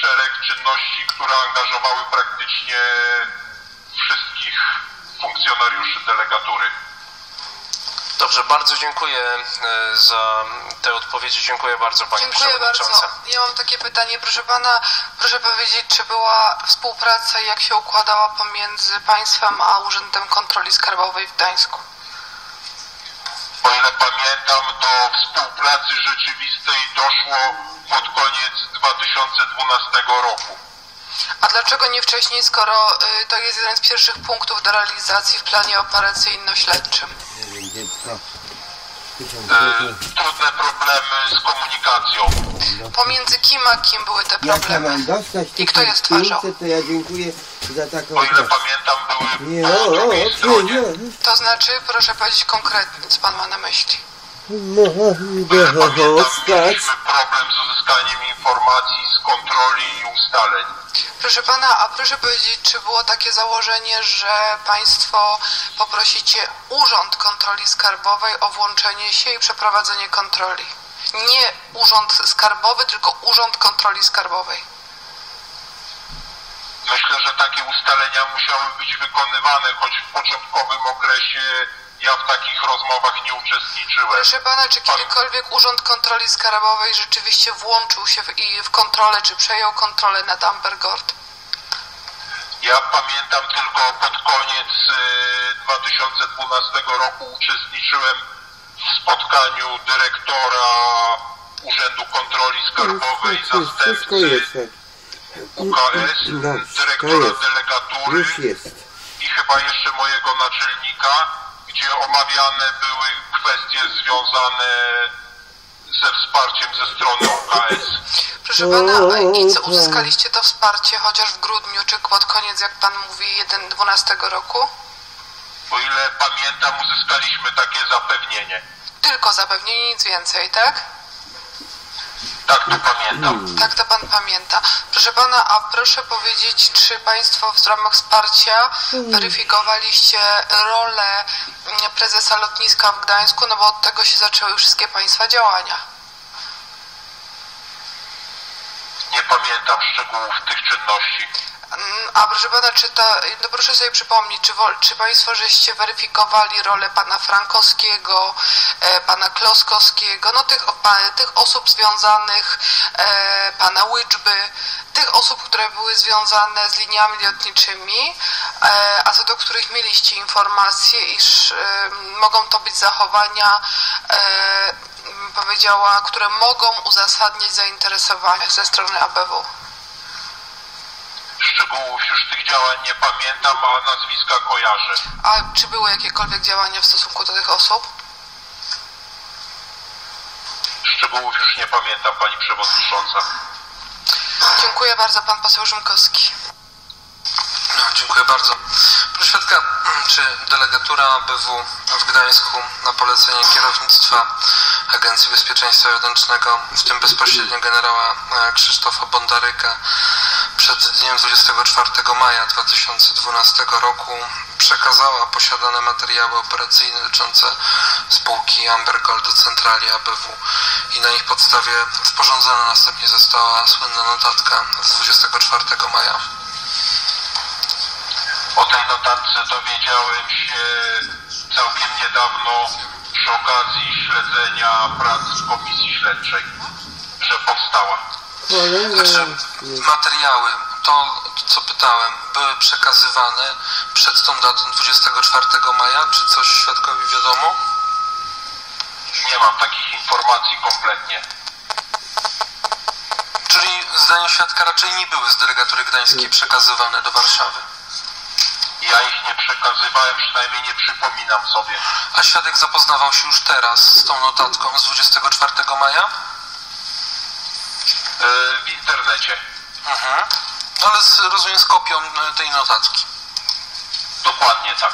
szereg czynności, które angażowały praktycznie wszystkich funkcjonariuszy delegatury. Dobrze, bardzo dziękuję e, za te odpowiedzi. Dziękuję bardzo Pani Dziękuję Przewodnicząca. bardzo. Ja mam takie pytanie, proszę pana, proszę powiedzieć, czy była współpraca i jak się układała pomiędzy państwem a Urzędem Kontroli Skarbowej w Gdańsku? O ile pamiętam, do współpracy rzeczywistej doszło pod koniec 2012 roku. A dlaczego nie wcześniej, skoro y, to jest jeden z pierwszych punktów do realizacji w planie operacyjno-śledczym? Dziecko. Trudne problemy z komunikacją. Pomiędzy kim a kim były te Jak ja problemy? mam dostać I kto je stwarzał? 500, to ja dziękuję za taką O ile pamiętam, były Nie, o, o, o, nie, nie. To znaczy, proszę powiedzieć konkretnie, co pan ma na myśli. Mogę stać. problem z uzyskaniem informacji z kontroli i ustaleń. Proszę pana, a proszę powiedzieć, czy było takie założenie, że państwo poprosicie Urząd Kontroli Skarbowej o włączenie się i przeprowadzenie kontroli? Nie Urząd Skarbowy, tylko Urząd Kontroli Skarbowej. Myślę, że takie ustalenia musiały być wykonywane, choć w początkowym okresie ja w takich rozmowach nie uczestniczyłem. Proszę pana, czy kiedykolwiek Urząd Kontroli Skarbowej rzeczywiście włączył się w, i w kontrolę, czy przejął kontrolę nad Amber Gold? Ja pamiętam tylko pod koniec y, 2012 roku uczestniczyłem w spotkaniu dyrektora Urzędu Kontroli Skarbowej, jest tak. UKS, No, to dyrektora jest. delegatury i chyba jeszcze mojego naczelnika, gdzie omawiane były kwestie związane ze wsparciem ze strony UKS. Proszę pana, a i co uzyskaliście to wsparcie chociaż w grudniu, czy pod koniec, jak pan mówi, 1 12 roku? O ile pamiętam, uzyskaliśmy takie zapewnienie. Tylko zapewnienie, nic więcej, tak? Tak to pamiętam. Tak to pan pamięta. Proszę pana, a proszę powiedzieć, czy państwo w ramach wsparcia weryfikowaliście rolę mm, prezesa lotniska w Gdańsku, no bo od tego się zaczęły wszystkie państwa działania. Nie pamiętam szczegółów tych czynności. Mm, A proszę pana, czy ta, no proszę sobie przypomnieć, czy, czy państwo żeście weryfikowali rolę pana Frankowskiego, e, pana Kloskowskiego, no tych, pa, tych osób związanych, e, pana Łyczby, tych osób, które były związane z liniami lotniczymi, e, a co do których mieliście informacje, iż e, mogą to być zachowania, e, m, powiedziała, które mogą uzasadniać zainteresowanie ze strony ABW. Szczegółów już tych działań nie pamiętam, a nazwiska kojarzę. A czy były jakiekolwiek działania w stosunku do tych osób? Szczegółów już nie pamiętam, pani przewodnicząca. Dziękuję bardzo, pan poseł Rzymkowski. No, dziękuję bardzo. Świadka, czy delegatura ABW w Gdańsku na polecenie kierownictwa Agencji Bezpieczeństwa Wewnętrznego, w tym bezpośrednio generała e, Krzysztofa Bondaryka, przed dniem 24 maja 2012 roku przekazała posiadane materiały operacyjne dotyczące spółki Amber Gold do centrali ABW i na ich podstawie sporządzona następnie została słynna notatka z 24 maja. O tej notatce dowiedziałem się całkiem niedawno przy okazji śledzenia prac Komisji Śledczej, że powstała. Znaczy, materiały, to co pytałem, były przekazywane przed tą datą 24 maja? Czy coś świadkowi wiadomo? Nie mam takich informacji kompletnie. Czyli zdaniem świadka raczej nie były z delegatury gdańskiej przekazywane do Warszawy. Ja ich nie przekazywałem, przynajmniej nie przypominam sobie. A świadek zapoznawał się już teraz z tą notatką z 24 maja? E, W internecie. Mhm. Ale z, rozumiem z kopią e, tej notatki. Dokładnie tak.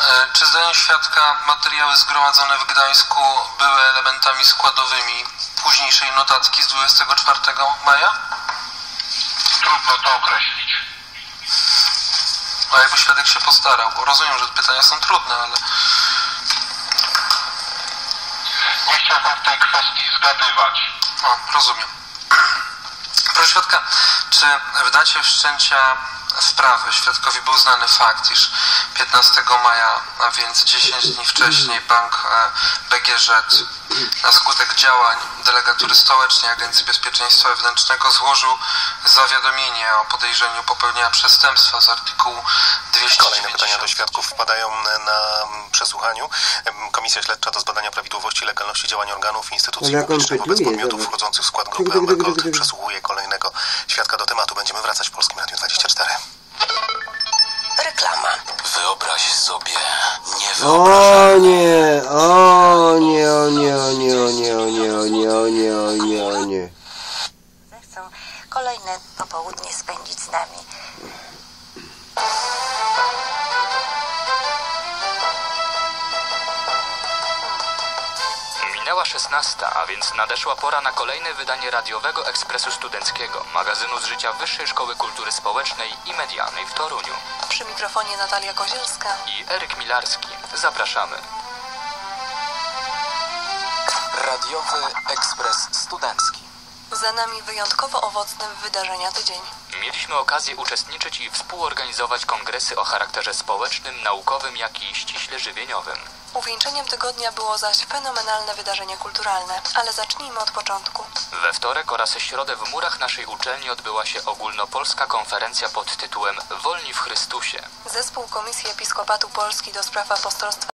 E, Czy zdaniem świadka materiały zgromadzone w Gdańsku były elementami składowymi późniejszej notatki z 24 maja? Trudno to określić. A jakby świadek się postarał, bo rozumiem, że pytania są trudne, ale Nie chciałbym w tej kwestii zgadywać. no, rozumiem. Proszę świadka, czy w dacie wszczęcia sprawy świadkowi był znany fakt, iż 15 maja, a więc 10 dni wcześniej bank e, BGŻ na skutek działań delegatury stołecznej Agencji Bezpieczeństwa Wewnętrznego złożył zawiadomienie o podejrzeniu popełnienia przestępstwa z artykułu 200. Kolejne pytania do świadków wpadają na przesłuchaniu. Komisja Śledcza do zbadania prawidłowości i legalności działań organów i instytucji publicznych wobec podmiotów wchodzących w skład grupy Amber Gold przesłuchuje kolejnego świadka do tematu. Będziemy wracać w Polskim Radiu 24. Reklama. Wyobraź sobie, nie O nie, o nie, o nie, o nie, o nie, o nie, o nie, o nie, o nie, o nie. Zechcą kolejne popołudnie spędzić z nami. Minęła 16, a więc nadeszła pora na kolejne wydanie radiowego Ekspresu Studenckiego, magazynu z życia Wyższej Szkoły Kultury Społecznej i Medialnej w Toruniu. Przy mikrofonie Natalia Kozielska. I Eryk Milarski. Zapraszamy. Radiowy Ekspres Studencki. Za nami wyjątkowo owocne wydarzenia tydzień. Mieliśmy okazję uczestniczyć i współorganizować kongresy o charakterze społecznym, naukowym, jak i ściśle żywieniowym. Uwieńczeniem tygodnia było zaś fenomenalne wydarzenie kulturalne, ale zacznijmy od początku. We wtorek oraz środę w murach naszej uczelni odbyła się ogólnopolska konferencja pod tytułem Wolni w Chrystusie. Zespół Komisji Episkopatu Polski do spraw apostolstwa